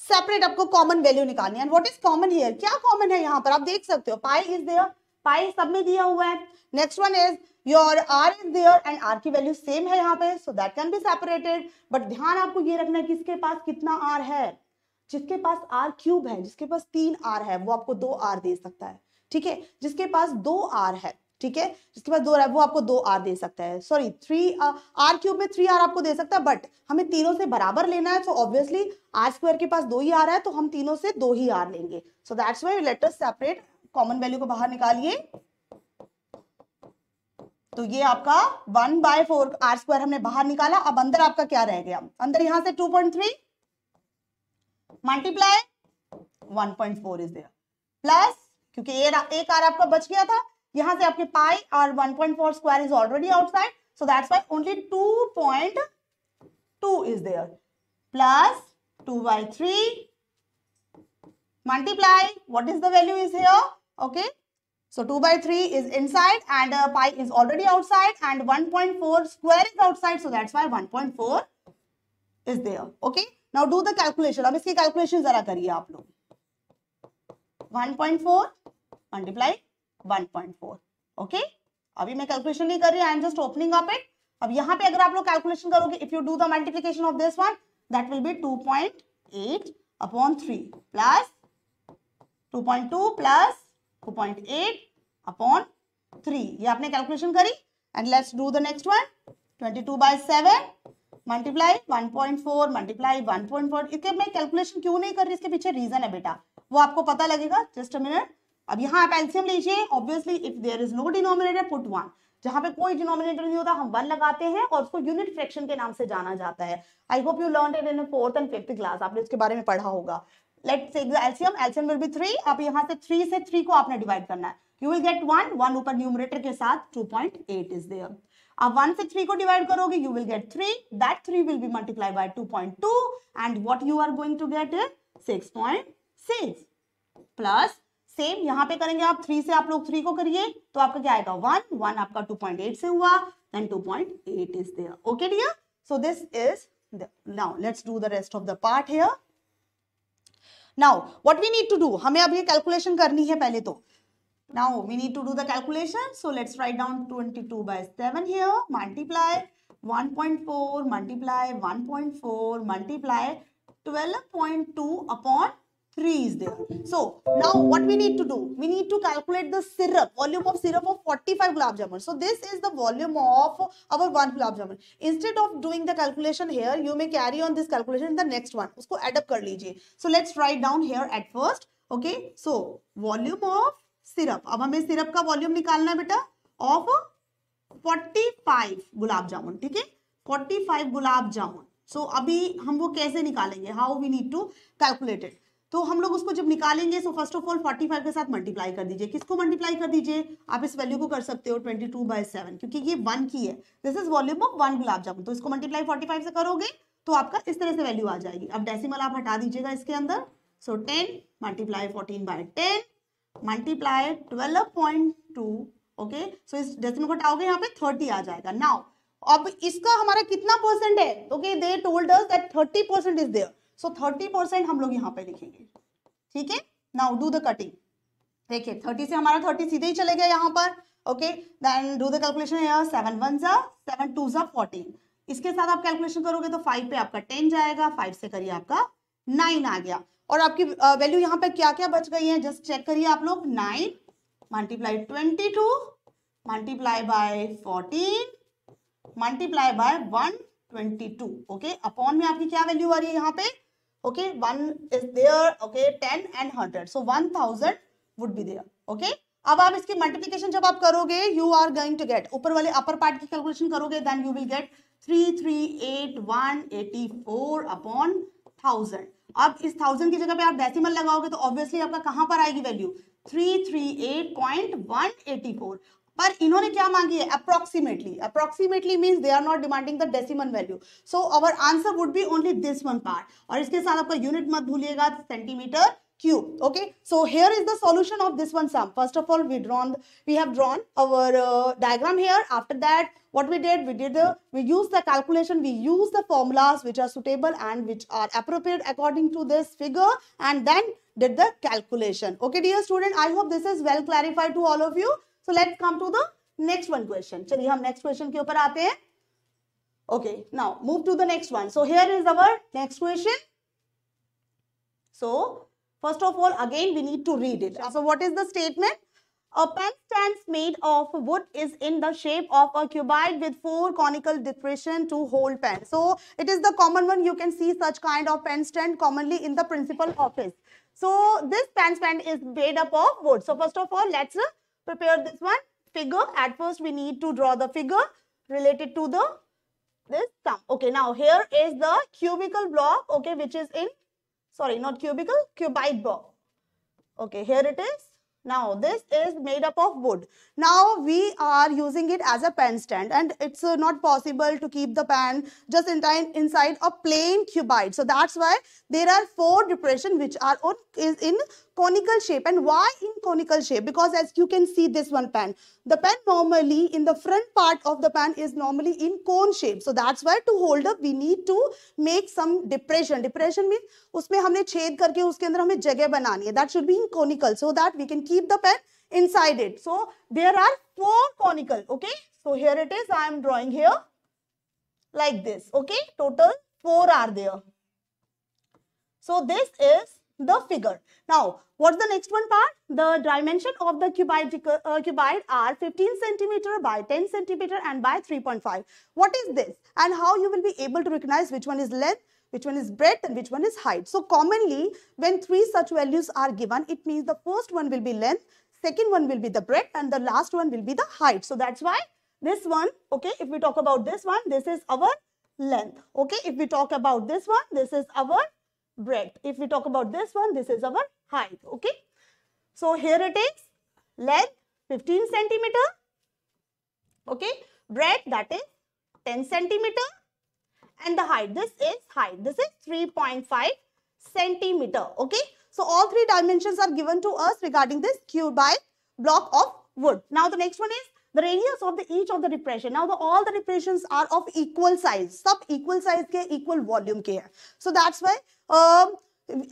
Speaker 1: सेपरेट आपको कॉमन वैल्यू निकालनी है व्हाट इज कॉमन हियर क्या कॉमन है यहां पर आप देख सकते हो पाई इज देयर पाई सब में दिया हुआ है next one is your are is there and are की वैल्यू सेम है यहाँ पे so that can be separated but ध्यान आपको ये रखना है किसके पास कितना आर है जिसके पास आर क्यूब है जिसके पास तीन आर है वो आपको दो आर दे सकता है ठीक है जिसके पास दो आर है ठीक है जिसके पास दो वो आपको दो आर दे सकता है सॉरी थ्री आर क्यूब में थ्री आर आपको दे सकता है बट हमें तीनों से बराबर लेना है तो ऑब्वियसली आर स्क्वायर के पास दो ही आर है तो हम तीनों से दो ही आर लेंगे so that's why later separate common value को बाहर निकालिए तो ये आपका one by four are square हमने बाहर निकाला अब अंदर आपका क्या रह गया अंदर यहां से two point three multiply one point four is there plus क्योंकि एक आर आपका बच गया था यहाँ से आपके पाई और 1.4 square is already outside. So that's why only 2.2 is there. Plus 2 by 3. Multiply. What is the value is here? Okay. So 2 by 3 is inside and uh, pi is already outside and 1.4 square is outside. So that's why 1.4 is there. Okay. Now do the calculation. अब इसकी calculation जरा करिए आप लोग. 1.4 multiply 1.4 okay अभी मैं calculation नहीं कर रही I am just opening up it अब यहां पे अगर आप लोग कैलकुलेशन करोगे if you do the multiplication of this one that will be 2.8 upon 3 plus 2.2 plus 2.8 upon 3 ये आपने कैलकुलेशन करी and let's do the next one 22 by 7 multiply 1.4 multiply 1.4 इसके मैं कैलकुलेशन क्यों नहीं कर रही इसके पीछे रीजन है बेटा वो आपको पता लगेगा जस्ट अ मिनट अब यहाँ आप एल्सियम लीजिए obviously if there is no denominator put one जहां पे कोई डिनोमिनेटर नहीं होता हम वन लगाते हैं और उसको यूनिट फ्रैक्शन के नाम से जाना जाता है I hope you learn it in fourth and fifth class आपने उसके बारे में पढ़ा होगा let say LCM LCM will be three आप यहाँ से थ्री से थ्री को आपने डिवाइड करना है you will get one one ऊपर न्यूमरेटर के साथ टू इज देयर अब वन से थ्री को डिवाइड करोगे you will get three that three will be multiply by two and what you are going to get six point six plus same यहाँ पे करेंगे आप थ्री से आप लोग थ्री को करिए तो आपका क्या आएगा वन वन आपका टू पॉइंट एट से हुआ then two point eight is there okay dear so this is now let's do the rest of the part here now what we need to do हमें अब ये calculation करनी है पहले तो now we need to do the calculation so let's write down twenty two by seven let's multiply one point four multiply one point four multiply twelve point two upon 3 is there. So now what we need to do? We need to calculate the syrup, volume of syrup of 45 gulab jamun. So this is the volume of our one gulab jamun. Instead of doing the calculation here, you may carry on this calculation in the next one. Usko add up kar lijiye. So let's write down here at first. Okay. So volume of syrup. Ab हमें syrup ka volume nikalna hai beta of 45 gulab jamun. ठीक है 45 gulab jamun. so, अभी हम वो कैसे निकालेंगे How we need to calculate it? तो हम लोग उसको जब निकालेंगे सो फर्स्ट ऑफ ऑल 45 के साथ मल्टीप्लाई कर दीजिए किसको मल्टीप्लाई कर दीजिए आप इस वैल्यू को कर सकते हो 22 टू बाई सेवन क्योंकि ये वन की है this is volume of one gulab jamun तो इसको मल्टीप्लाई 45 से करोगे तो आपका इस तरह से वैल्यू आ जाएगी अब डेसिमल आप हटा दीजिएगा इसके अंदर सो ten multiply fourteen by ten multiply twelve point two okay so इस डेसिमल को हटाओगे यहाँ पे थर्टी आ जाएगा नाउ अब इसका हमारा कितना परसेंट है okay they told us that thirty percent is there so thirty percent हम लोग यहाँ पे लिखेंगे ठीक है नाउ डू द कटिंग देखिए थर्टी से हमारा थर्टी सीधे ही चले गया यहाँ पर okay then do the calculation seven one जा सेवन टू जा फोर्टीन इसके साथ आप कैलकुलेशन करोगे तो फाइव पे आपका टेन जाएगा फाइव से करिए आपका नाइन आ गया और आपकी वैल्यू यहाँ पे क्या क्या बच गई है जस्ट चेक करिए आप लोग nine multiply twenty two multiply by fourteen multiply by one twenty two okay upon में आपकी क्या वैल्यू आ रही है यहाँ पे okay one is there okay 10 and 100 so 1000 would be there okay अब आप इसकी मल्टीप्लीकेशन जब आप करोगे you are going to get ऊपर वाले अपर पार्ट की कैलकुलेशन करोगे then you will get three three eight one eighty four upon thousand अब इस थाउजेंड की जगह पे आप डेसिमल लगाओगे तो ऑब्वियसली आपका कहां पर आएगी value three three eight point one eighty four पर इन्होंने क्या मांगी है approximately approximately means they are not demanding the decimal value so our answer would be only this one part और इसके साथ आपका यूनिट मत भूलिएगा centimetre cube okay so here is the solution of this one sum first of all we drawn we have drawn our uh, diagram here after that what we did we did the we use the calculation we use the formulas which are suitable and which are appropriate according to this figure and then did the calculation okay dear student i hope this is well clarified to all of you so let's come to the next one question चलिए हम next question के ऊपर आते हैं okay now move to the next one so here is our next question so first of all again we need to read it so what is the statement a pen stand made of wood is in the shape of a cuboid with four conical depression to hold pen. So it is the common one. You can see such kind of pen stand commonly in the principal office. So this pen stand is made up of wood. So first of all, let's prepare this one figure. At first, we need to draw the figure related to the this sum. Okay, now here is the cubical block, okay, which is in, sorry, not cubical, cubic block. Okay, here it is. Now this is made up of wood. Now we are using it as a pen stand and it's uh, not possible to keep the pen just in inside a plain cuboid. So that's why there are four depression which are on, is in conical shape. And why in conical shape? Because as you can see this one pen, the pen normally in the front part of the pen is normally in cone shape. So that's why to hold up we need to make some depression. Depression means usme हमने chhed karke uske andar हमें jagah banani hai. That should be in conical so that we can keep keep the pen inside it. So there are four conical, okay? So here it is, I am drawing here like this, okay? Total four are there. So this is the figure. Now, what's the next one part? The dimension of the cuboid, uh, cuboid are 15 centimeter by 10 centimeter and by 3.5. What is this? And how you will be able to recognize which one is length which one is breadth and which one is height. So commonly when three such values are given, it means the first one will be length, second one will be the breadth and the last one will be the height. So that's why this one, okay, if we talk about this one, this is our length, okay. If we talk about this one, this is our breadth. If we talk about this one, this is our height, okay. So here it is, length 15 centimeter, okay, breadth that is 10 centimeter and the height. This is height. This is 3.5 centimeter. Okay. So all three dimensions are given to us regarding this cubic block of wood. Now the next one is the radius of the each of the depression. Now the all the depressions are of equal size. Sub equal size ke equal volume hai. So that's why um,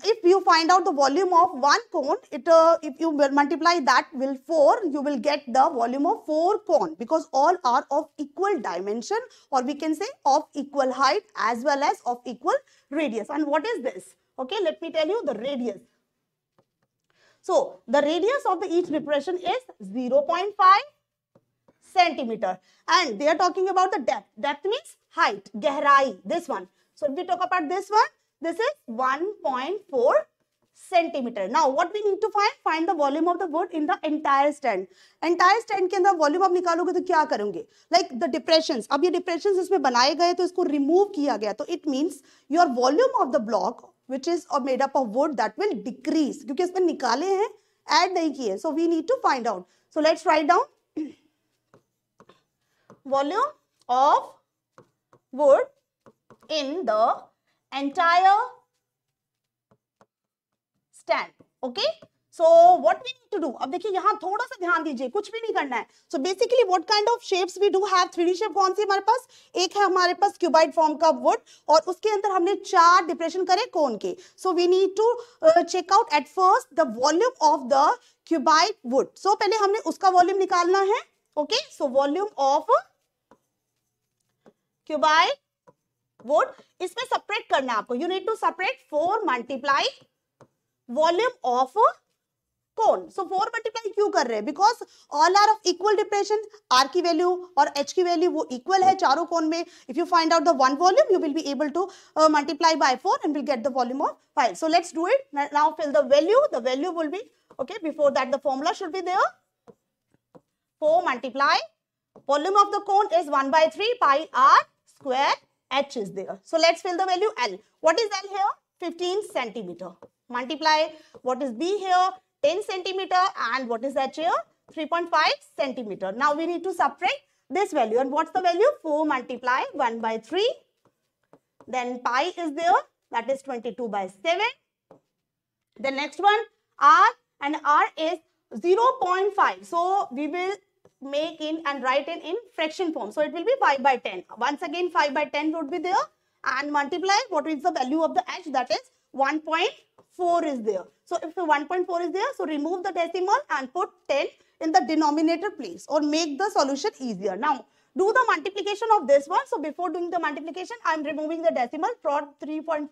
Speaker 1: if you find out the volume of one cone, it uh, if you multiply that will 4, you will get the volume of 4 cone because all are of equal dimension or we can say of equal height as well as of equal radius. And what is this? Okay, let me tell you the radius. So, the radius of the each depression is 0 0.5 centimeter and they are talking about the depth. Depth means height, gehrai, this one. So, if we talk about this one, This is 1.4 centimeter. Now, what we need to find? Find the volume of the wood in the entire stand. Entire stand के अंदर volume आप निकालोगे तो क्या करोगे Like the depressions. अब ये depressions इसमें बनाए गए तो इसको remove किया गया तो it means your volume of the block which is or made up of wood that will decrease क्योंकि इसमें निकाले हैं add नहीं किए so we need to find out. So let's write down volume of wood in the entire stand okay so what we need to do अब देखिए यहाँ थोड़ा सा ध्यान दीजिए कुछ भी नहीं करना है सो basically what kind of shapes we do have three shape कौन सी हमारे पास एक है हमारे पास क्यूबाइड फॉर्म का वुड और उसके अंदर हमने चार डिप्रेशन करे कोन के so we need to check out at first the volume of the cuboid wood so पहले हमने उसका वॉल्यूम निकालना है okay so volume of cuboid vote इसमें सेपरेट करना है आपको you need to separate four multiply volume of cone so four multiply क्यों कर रहे हैं because all are of equal depression R की वैल्यू और एच की वैल्यू वो इक्वल है चारों कोन में if you find out the one volume you will be able to multiply by four and will get the volume of five so let's do it now fill the value the value will be okay before that the formula should be there four multiply volume of the cone is one by three pi are square H is there. So let's fill the value L. What is L here? 15 centimeter. Multiply what is B here? 10 centimeter and what is H here? 3.5 centimeter. Now we need to subtract this value and what's the value? 4 multiply 1 by 3. Then pi is there that is 22 by 7. The next one R and R is 0.5. So we will make in and write in in fraction form. So it will be 5 by 10. Once again 5 by 10 would be there and multiply what is the value of the h that is 1.4 is there. So if 1.4 is there, so remove the decimal and put 10 in the denominator place or make the solution easier. Now do the multiplication of this one. So before doing the multiplication, I am removing the decimal from 3.5.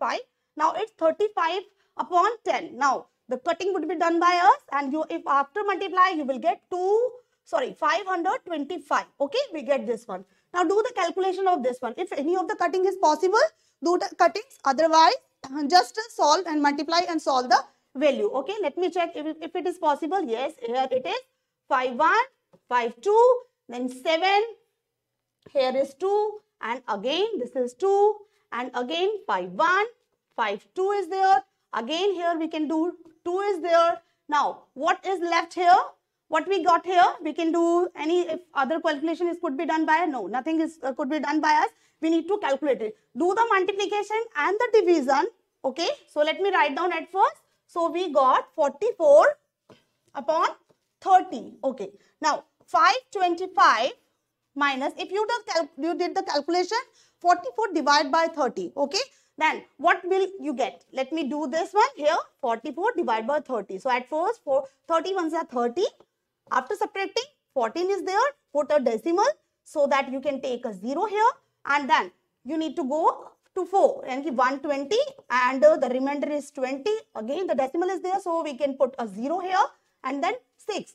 Speaker 1: Now it's 35 upon 10. Now the cutting would be done by us and you if after multiply you will get 2 sorry 525 okay we get this one now do the calculation of this one if any of the cutting is possible do the cuttings otherwise just solve and multiply and solve the value okay let me check if, if it is possible yes here it is 5 1 5 2 then 7 here is 2 and again this is 2 and again 5 1 5 2 is there again here we can do 2 is there now what is left here what we got here, we can do any if other calculation is could be done by no, nothing is uh, could be done by us. We need to calculate it. Do the multiplication and the division. Okay, so let me write down at first. So we got 44 upon 30. Okay, now 525 minus if you do you did the calculation 44 divided by 30. Okay, then what will you get? Let me do this one here 44 divided by 30. So at first 4, 30 ones are 30 after subtracting, 14 is there, put a decimal so that you can take a 0 here and then you need to go to 4 and 120 and uh, the remainder is 20. Again the decimal is there so we can put a 0 here and then 6.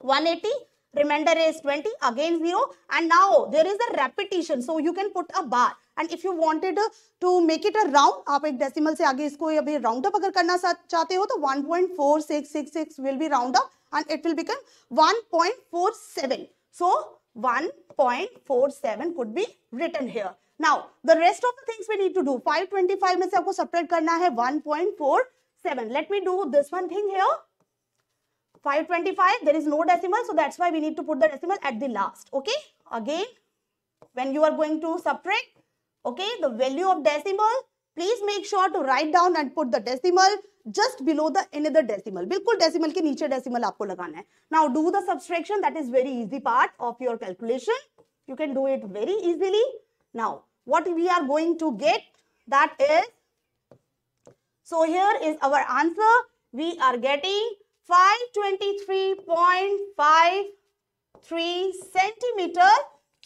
Speaker 1: 180 remainder is 20 again 0 and now there is a repetition so you can put a bar and if you wanted uh, to make it a round आप एक decimal से आगे इसको round up अगर करना चाहते हो तो 1.4666 will be round up and it will become 1.47. So 1.47 could be written here. Now, the rest of the things we need to do, 525 में से आपको subtract करना है 1.47. Let me do this one thing here. 525, there is no decimal, so that's why we need to put the decimal at the last, okay? Again, when you are going to subtract, okay, the value of decimal, please make sure to write down and put the decimal just below the another decimal decimal. Decimal के decimal, decimal आपको लगाना है Now do the subtraction. That is very easy part of your calculation. you can do it very easily now what we are going to get that is so here is our answer we are getting 523.53 centimeter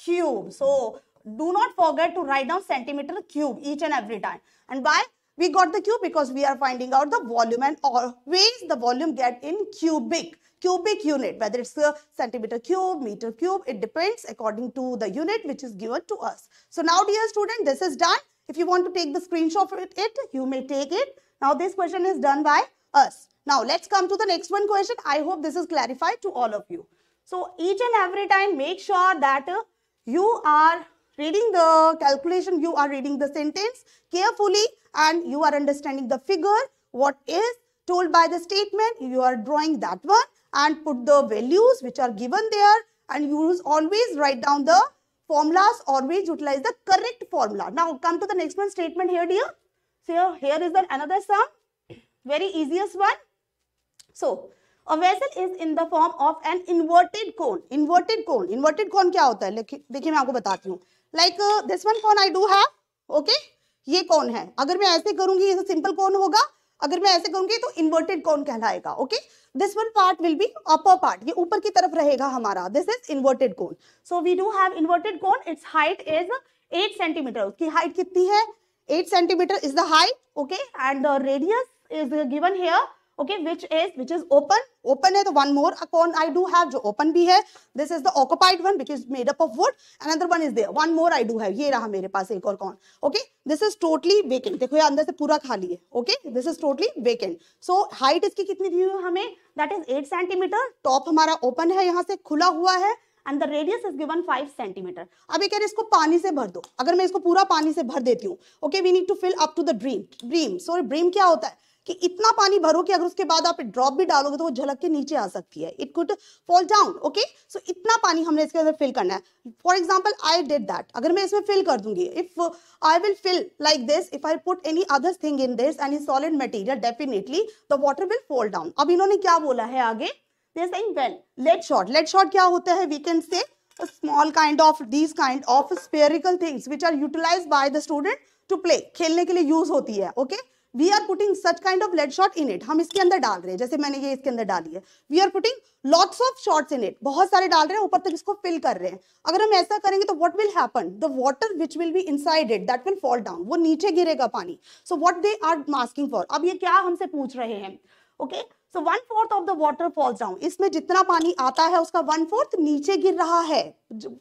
Speaker 1: cube so do not forget to write down centimeter cube each and every time and by we got the cube because we are finding out the volume and always the volume get in cubic cubic unit whether it's a centimeter cube meter cube it depends according to the unit which is given to us so now dear student this is done if you want to take the screenshot of it you may take it now this question is done by us now let's come to the next one question i hope this is clarified to all of you so each and every time make sure that uh, you are reading the calculation you are reading the sentence carefully and you are understanding the figure, what is told by the statement, you are drawing that one and put the values which are given there and you always write down the formulas, always utilize the correct formula. Now come to the next one statement here dear. So here, here is the another sum, very easiest one. So a vessel is in the form of an inverted cone. Inverted cone. Inverted cone क्या होता है? देखिए मैं आपको बताती हूँ. Like uh, this one cone I do have. Okay. ये कौन है अगर मैं ऐसे करूंगी ये सिंपल तो कौन होगा अगर मैं ऐसे करूंगी तो इन्वर्टेड कौन कहलाएगा okay this one part will be upper part ये ऊपर की तरफ रहेगा हमारा this is inverted cone so we do have inverted cone it's height is eight centimetre उसकी हाइट कितनी है eight centimetre is the height okay and the radius is given here okay which is which is open open है तो one more cone I do have जो open भी है this is the occupied one because made up of wood another one is there one more I do have ये रहा मेरे पास एक और cone okay this is totally vacant देखो ये अंदर से पूरा खाली है okay this is totally vacant so height इसकी कितनी दी हुई हमें दैट इज 8 सेंटीमीटर टॉप हमारा ओपन है यहां से खुला हुआ है and the radius is given 5 centimetre अब ये कह रहे इसको पानी से भर दो अगर मैं इसको पूरा पानी से भर देती हूं okay we need to fill up to the dream dream so dream क्या होता है कि इतना पानी भरो कि अगर उसके बाद आप ड्रॉप भी डालोगे तो वो झलक के नीचे आ सकती है it could fall down okay so इतना पानी हमने इसके अंदर फिल करना है for example I did that अगर मैं इसमें फिल कर दूंगी if I will fill like this if I put any other thing in this any solid material definitely the water will fall down अब इन्होंने क्या बोला है आगे well lead shot lead shot क्या होता है we say small kind of these kind of spherical things which are utilized by the student to play खेलने के लिए यूज होती है okay okay we are putting such kind of lead shot in it हम इसके अंदर डाल रहे हैं जैसे मैंने ये इसके अंदर डाली है we are putting lots of shots in it बहुत सारे डाल रहे हैं ऊपर तक इसको फिल कर रहे हैं अगर हम ऐसा करेंगे तो what will happen the water which will be inside it that will fall down वो नीचे गिरेगा पानी so what they are asking for अब ये क्या हमसे पूछ रहे हैं okay okay? So one fourth of the water falls down इसमें जितना पानी आता है उसका वन फोर्थ नीचे गिर रहा है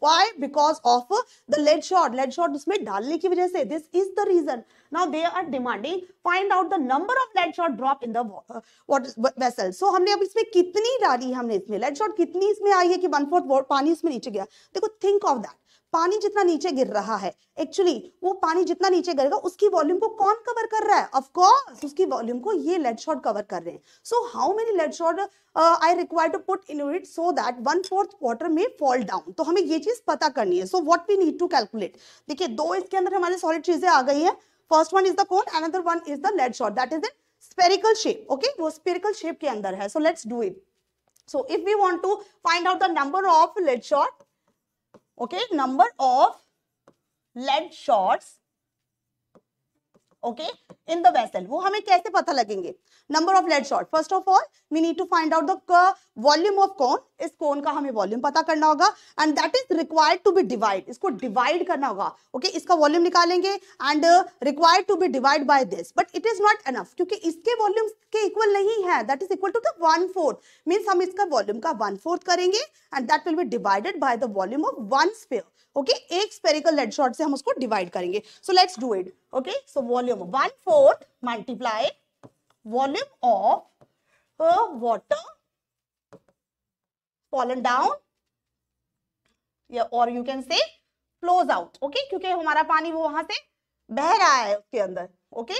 Speaker 1: why because of the lead shot lead shot उसमें डालने की वजह से this is the reason now they are demanding find out the number of lead shot drop in the vessel so हमने अब इसमें कितनी डाली है हमने इसमें लेड शॉट कितनी इसमें आई है कि वन फोर्थ पानी इसमें नीचे गया देखो थिंक ऑफ दैट पानी जितना नीचे गिर रहा है एक्चुअली वो पानी जितना नीचे गिरेगा उसकी वॉल्यूम को कौन कवर कर रहा है ऑफ कोर्स उसकी वॉल्यूम को ये लेड शॉट कवर कर रहे हैं so how many lead shot I require to put in it so that one fourth water में फॉल डाउन तो हमें ये चीज पता करनी है so what we need to calculate देखिए दो इसके अंदर हमारे सॉलिड चीजें आ गई है first one is the cone another one is the lead shot that is in spherical shape okay वो स्पेरिकल शेप के अंदर है so let's do it so if we want to find out the number of lead shot okay number of lead shots okay in the vessel वो हमें कैसे पता लगेंगे number of lead shot first of all we need to find out the volume of cone इस cone का हमें volume पता करना होगा and that is required to be divide इसको डिवाइड करना होगा ओके okay? इसका वॉल्यूम निकालेंगे and required to be divide by this but it is not enough क्योंकि इसके वॉल्यूम के इक्वल नहीं है that is equal to the one fourth means हम इसका वॉल्यूम का वन फोर्थ करेंगे and that will be divided by the volume of one sphere okay okay? एक स्पेरिकल लेड शॉट से हम उसको डिवाइड करेंगे so let's do it okay so volume one fourth multiply volume of water fallen down या और you can say flows out okay क्योंकि हमारा पानी वो वहां से बह रहा है उसके अंदर okay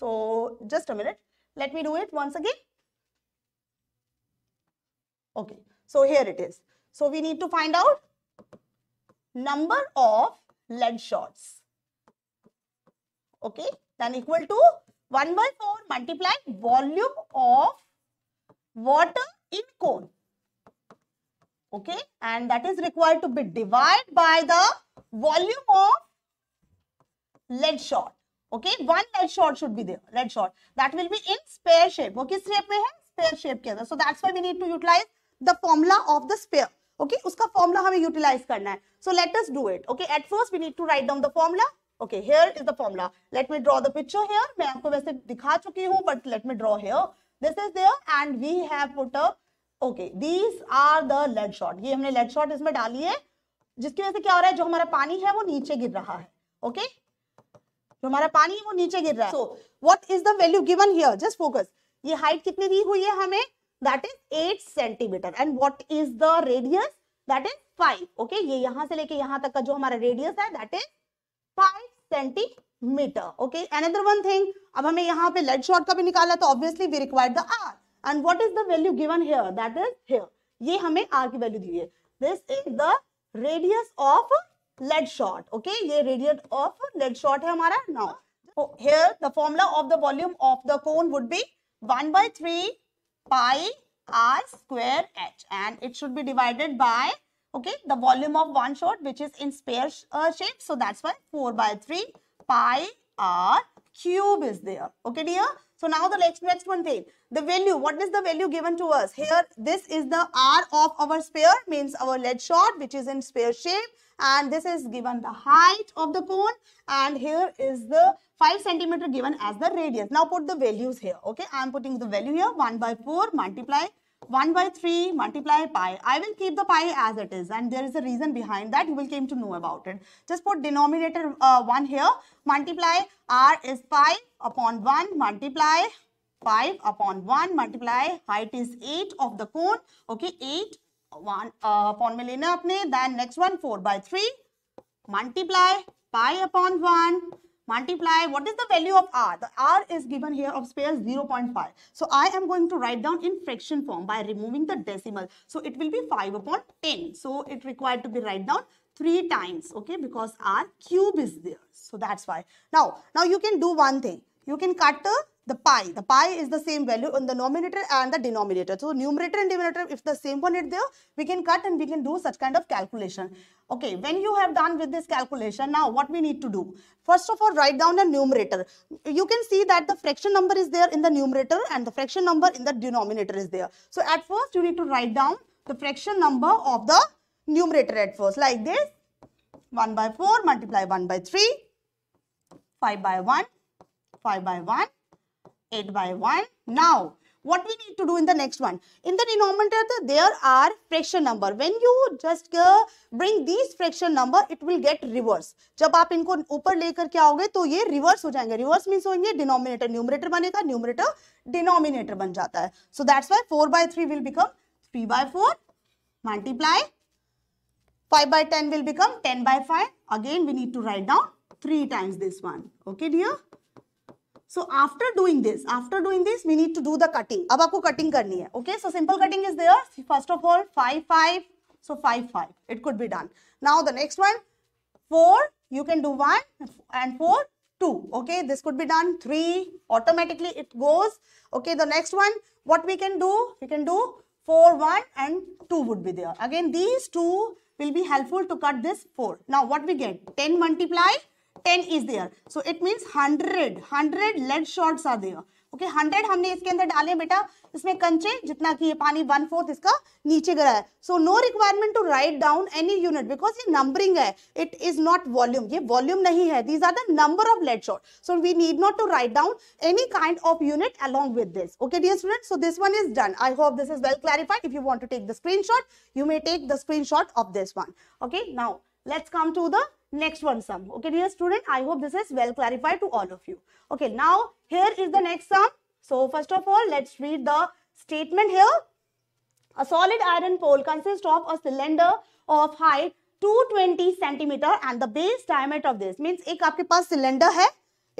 Speaker 1: so just a minute let me do it once again okay so here it is so we need to find number of lead shots. Okay, then equal to 1 by 4 multiply volume of water in cone. Okay, and that is required to be divided by the volume of lead shot. Okay, one lead shot should be there, lead shot. That will be in spare shape. वो shape में है? Spare shape So that's why we need to utilize the formula of the spare. Okay okay? उसका formula हमें utilise करना है so let us do it okay at first we need to write down the formula okay here is the formula let me draw the picture here मैं आपको वैसे दिखा चुकी हूँ but let me draw here this is there and we have put a okay these are the lead shot ये हमने lead shot इसमें डाली है जिसकी वजह से क्या हो रहा है जो हमारा पानी है वो नीचे गिर रहा है ओके okay? जो हमारा पानी है वो नीचे गिर रहा है so what is the value given here just focus ये हाइट कितनी दी हुई है हमें that is 8 centimetre and what is the radius that is 5 okay ये यहां से लेके यहाँ तक का जो हमारा रेडियस है that is 5 centimetre okay another one thing अब हमें यहां पे लेड शॉट का भी निकाला तो obviously we required the R and what is the value given here that is here ये हमें आर की वैल्यू दी है this is the radius of lead shot okay ये रेडियस ऑफ लेट शॉर्ट है हमारा now oh, here the formula of the volume of the cone would be 1 by 3 pi r square h and it should be divided by okay the volume of one shot which is in sphere uh, shape so that's why 4 by 3 pi r cube is there okay dear so now the next next one thing the value what is the value given to us here this is the r of our sphere means our lead shot which is in sphere shape and this is given the height of the cone and here is the 5 centimeter given as the radius. Now put the values here. Okay, I am putting the value here 1 by 4 multiply 1 by 3 multiply pi. I will keep the pi as it is and there is a reason behind that you will came to know about it. Just put denominator uh, 1 here multiply r is pi upon 1 multiply 5 upon 1 multiply height is 8 of the cone okay 8 1 uh, upon में लेना then next one 4 by 3 multiply pi upon 1 multiply what is the value of r the r is given here of spare 0.5 so i am going to write down in fraction form by removing the decimal so it will be 5 upon 10 so it required to be write down three times okay because r cube is there so that's why now now you can do one thing you can cut the the pi. The pi is the same value in the numerator and the denominator. So numerator and denominator, if the same one is there, we can cut and we can do such kind of calculation. Okay, when you have done with this calculation, now what we need to do? First of all, write down the numerator. You can see that the fraction number is there in the numerator and the fraction number in the denominator is there. So at first, you need to write down the fraction number of the numerator at first like this. 1 by 4 multiply 1 by 3, 5 by 1, 5 by 1, 8 by 1. Now, what we need to do in the next one? In the denominator, there are fraction number. When you just uh, bring these fraction number, it will get reverse. जब आप इनको ऊपर लेकर के आओगे तो ये reverse हो जाएंगे. Reverse means होंगे denominator numerator बनेगा, numerator denominator बन जाता है. So that's why 4 by 3 will become 3 by 4 multiply 5 by 10 will become 10 by 5. Again, we need to write down three times this one. Okay, dear? doing this, after doing this, we need to do the cutting. Now, you have to है Okay? So simple cutting is there. First of all, five, five. so 5 5 it could be done now the next one 4 you can do 1 and 4 2 okay this could be done 3 automatically it goes okay the next one what we can do we can do 4 1 and 2 would be there again these two will be helpful to cut this 4 now what we get 10 multiply 10 is there. So it means 100, 100 lead shots are there. Okay, 100 हमने इसके अंदर in बेटा इसमें कंचे जितना कि ये पानी one fourth इसका नीचे गिरा है so no requirement to write down any unit because ये numbering है it is not volume ये volume नहीं है these are the number of lead shot so we need not to write down any kind of unit along with this okay dear students so this one is done I hope this is well clarified if you want to take the screenshot you may take the screenshot of this one okay now let's come to the next one sum okay dear student i hope this is well clarified to all of you okay now here is the next sum so first of all let's read the statement here a solid iron pole consists of a cylinder of height 220 cm and the base diameter of this means ek aapke paas cylinder hai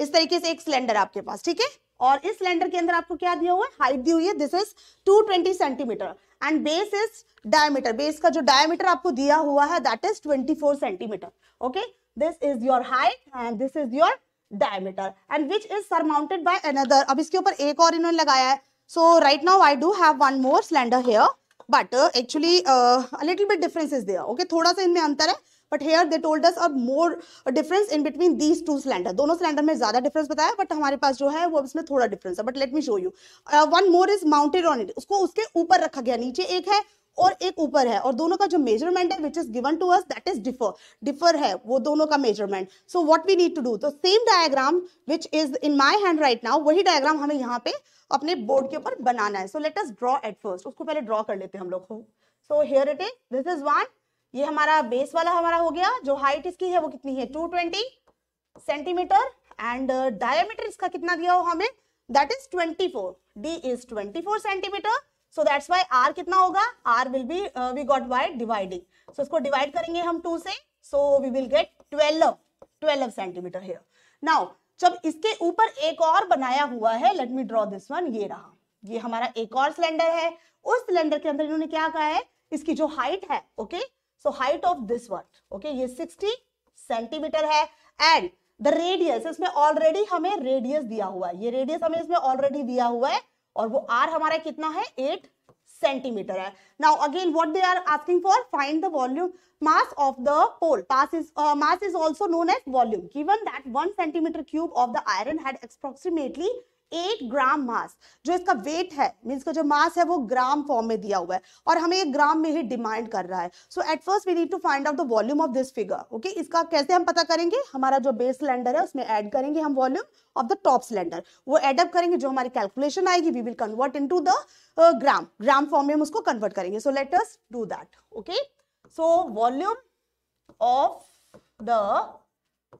Speaker 1: is tarike se ek cylinder aapke paas theek hai और इस cylinder के अंदर आपको क्या दिया हुआ है height दी हुई है this is 220 centimetre and base is diameter base का जो डायमीटर आपको दिया हुआ है that is 24 centimetre okay this is your height and this is your diameter and which is surmounted by another अब इसके ऊपर एक और इन्होंने लगाया है so right now I do have one more cylinder here but actually little bit difference is there okay थोड़ा सा इनमें अंतर है but here they told us और more difference in between these two cylinder दोनों सिलेंडर में ज्यादा difference बताया बट हमारे पास जो है वो इसमें थोड़ा डिफरेंस है but let me show you one more is mounted on it उसको उसके ऊपर रखा गया नीचे एक है और एक ऊपर है और दोनों का जो मेजरमेंट है which is given to us that is differ differ है वो दोनों का measurement so what we need to do तो same diagram which is in my hand right now वही डायग्राम हमें यहाँ पे अपने बोर्ड के ऊपर बनाना है so let us draw at first उसको पहले ड्रॉ कर लेते हैं हम लोग को so here it is this is one ये हमारा बेस वाला हमारा हो गया जो हाइट इसकी है वो कितनी है 220 सेंटीमीटर एंड डायमीटर इसका कितना दिया हो हमें that is 24 D is 24 centimetre so that's why are कितना होगा are will be we got Y dividing so इसको डिवाइड करेंगे हम टू से so we will get twelve twelve centimetre है नाउ जब इसके ऊपर एक और बनाया हुआ है let me draw this one ये रहा ये हमारा एक और सिलेंडर है उस सिलेंडर के अंदर इन्होंने क्या कहा है इसकी जो हाइट है okay okay? So height of this one okay ये 60 सेंटीमीटर है एंड द रेडियस इसमें ऑलरेडी हमें रेडियस दिया हुआ है ये रेडियस हमें इसमें ऑलरेडी दिया हुआ है और वो आर हमारा कितना है एट सेंटीमीटर है now again what they are asking for find the volume mass of the pole mass is mass is also known as volume given that 1 centimetre cube of the iron had approximately eight gram mass जो इसका weight है means का जो mass है वो gram form में दिया हुआ है और हमें ये ग्राम में ही डिमांड कर रहा है so at first we need to find out the volume of this figure okay इसका कैसे हम पता करेंगे हमारा जो बेस सिलेंडर है उसमें ऐड करेंगे हम volume of the top cylinder वो एडअप करेंगे जो हमारी कैलकुलेशन आएगी we will convert in the gram gram form में हम उसको कन्वर्ट करेंगे so let us do that okay so volume of the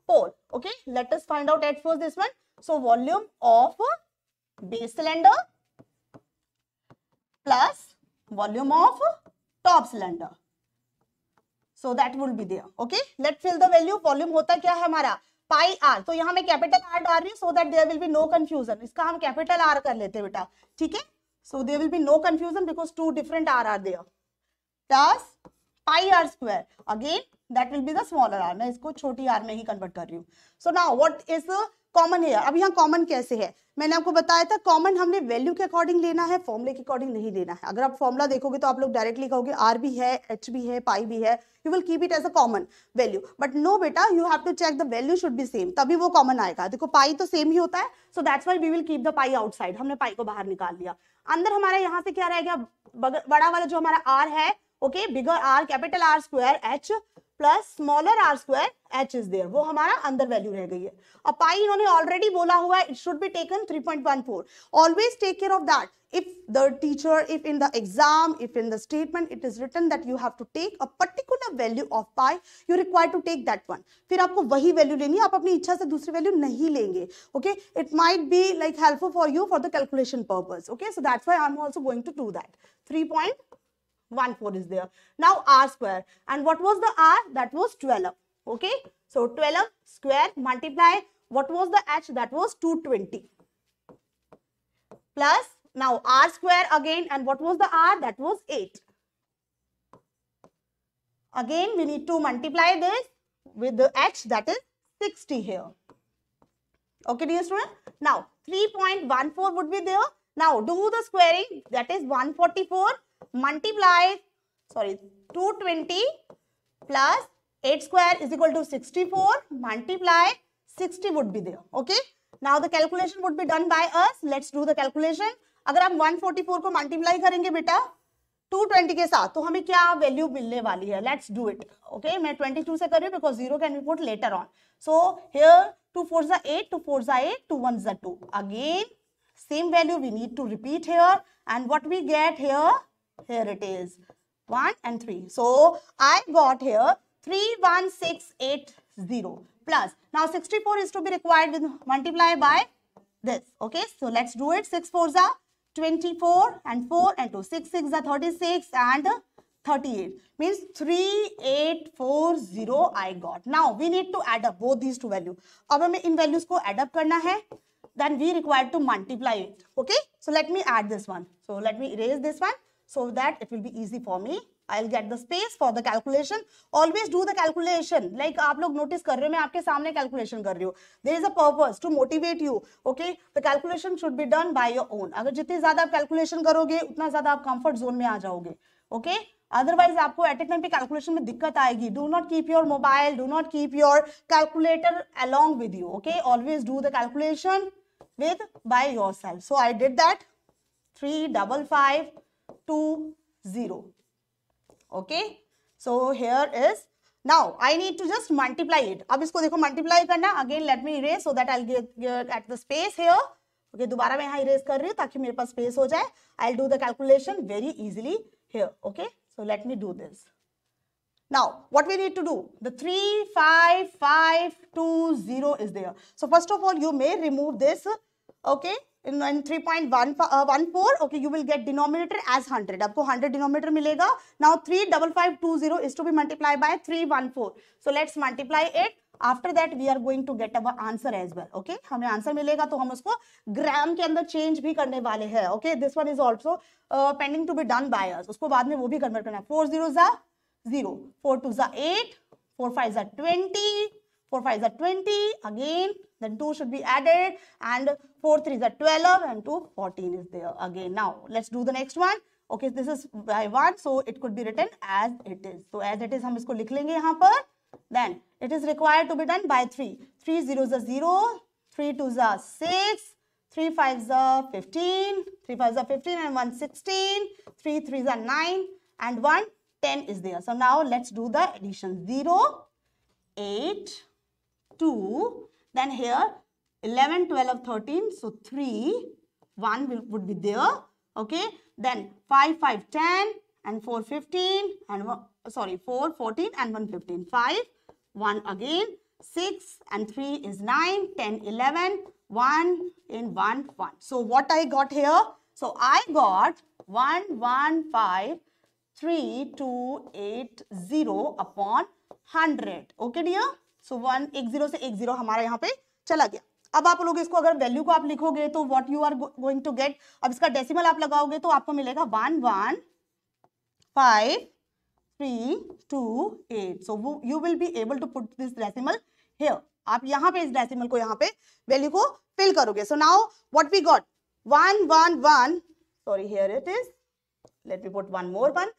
Speaker 1: pole okay let us find out at first this one So volume of base cylinder plus volume of top cylinder. So that will be there. Okay. Let's fill the value. Volume होता क्या है हमारा pi R तो यहाँ मैं capital R डाल रही हूँ so that there will be no confusion इसका हम कैपिटल आर कर लेते हैं बेटा ठीक है so there will be no confusion because two different R R there plus pi are square again that will be the smaller R मैं इसको छोटी आर में ही कन्वर्ट कर रही हूँ so is the is common है अब यहाँ कॉमन कैसे है मैंने आपको बताया था कॉमन हमने वैल्यू के अकॉर्डिंग लेना है फॉर्मुले के अकॉर्डिंग नहीं लेना है अगर आप फॉर्मुला देखोगे तो आप लोग डायरेक्टली कहोगे आर भी है एच भी है पाई भी है you will keep it as a common value but no बेटा you have to check the value should be same तभी वो कॉमन आएगा देखो पाई तो सेम ही होता है so that's why we will keep the pi outside हमने पाई को बाहर निकाल लिया अंदर हमारा यहाँ से क्या रह गया बड़ा वाला जो हमारा आर है okay bigger R capital R square H plus smaller are square H is there वो हमारा अंदर वैल्यू रह गई है अब पाई इन्होंने ऑलरेडी बोला हुआ है it should be taken 3.14 always take care of that if the teacher if in the exam if in the statement it is written that you have to take a particular value of pi you require to take that one फिर आपको वही value लेनी है आप अपनी इच्छा से दूसरी वैल्यू नहीं लेंगे okay it might be like helpful for you for the calculation purpose okay so that's why I am also going to do that three point 1 4 is there now r square and what was the r that was 12 okay so 12 square multiply what was the h that was 220 plus now r square again and what was the r that was 8 again we need to multiply this with the h that is 60 here okay dear student now 3.14 would be there now do the squaring that is 144 multiply sorry 220 plus 8 square is equal to 64 multiply 60 would be there okay now the calculation would be done by us let's do the calculation अगर हम 144 को multiply करेंगे बेटा 220 के साथ तो हमें क्या वैल्यू मिलने वाली है लेट्स डू इट ओके मैं 22 से कर रही हूँ because zero can be put later on so here two four जा एट टू फोर जा एट टू वन जा two again same value we need to repeat here and what we get here Here it is. 1 and 3. So, I got here 31680 plus. Now, 64 is to be required with multiply by this. Okay. So, let's do it. 6 4 are 24 and 4 and 2. 6 6 are 36 and 38 means 3840 I got. Now we need to add up both these two values. अब हमें इन values add up करना है. Then we required to multiply it. Okay. So let me add this one. So let me erase this one. so that it will be easy for me I get the space for the calculation always do the calculation like आप लोग notice कर रहे हो main आपके सामने calculation कर रही हूँ there is a purpose to motivate you okay the calculation should be done by your own अगर जितनी ज्यादा आप calculation karoge उतना zyada आप कंफर्ट जोन में aa जाओगे ओके okay? अदरवाइज आपको एट ए टाइम भी कैलकुलेशन में दिक्कत आएगी do not keep your mobile do not keep your calculator along with you okay always do the calculation with by your self so I did that three double five 2, 0. Okay. So here is now I need to just multiply it. अब इसको देखो multiply करना again let me erase so that I'll get at the space here. Okay, Dubara मैं यहाँ erase कर रही हूँ ताकि space हो I'll do the calculation very easily here. Okay. So let me do this. Now, what we need to do? The 3, 5, 5, 2, 0 is there. So, first of all, you may remove this, okay? Uh, आपको मिलेगा after that we are going to get our answer as well okay हमें answer मिलेगा तो हम उसको ग्राम के अंदर change भी करने वाले हैं okay this one is also pending to be done by उसको बाद में वो भी कन्वर्ट करना है four zero zero four two eight four five जा ट्वेंटी फोर फाइव जा twenty again Then 2 should be added and 4 3 is 12 and 2 14 is there again. Now let's do the next one. Okay, this is by 1 so it could be written as it is. So as it is हम इसको लिख लेंगे यहाँ Then it is required to be done by 3. 3 0 is 0, 3 2 is 6, 3 5 is 15, 3 5 is 15 and 1 16, 3 3 is 9 and 1 10 is there. So now let's do the addition. 0, 8, 2, then here 11, 12, 13. So 3, 1 will, would be there. Okay. Then 5, 5, 10 and 4, 15 and sorry 4, 14 and 1, 15. 5, 1 again. 6 and 3 is 9, 10, 11, 1 in 1, 1. So what I got here? So I got 1, 1, 5, 3, 2, 8, 0 upon 100. Okay dear? So one एक zero से एक zero हमारा यहाँ पे चला गया अब आप लोग इसको अगर वैल्यू को आप लिखोगे तो what you are going to get अब इसका डेसिमल आप लगाओगे तो आपको मिलेगा one one five three two eight so you will be able to put this decimal here आप यहाँ पे इस डेसिमल को यहाँ पे वैल्यू को फिल करोगे so now what we got one one one sorry here it is let me put one more one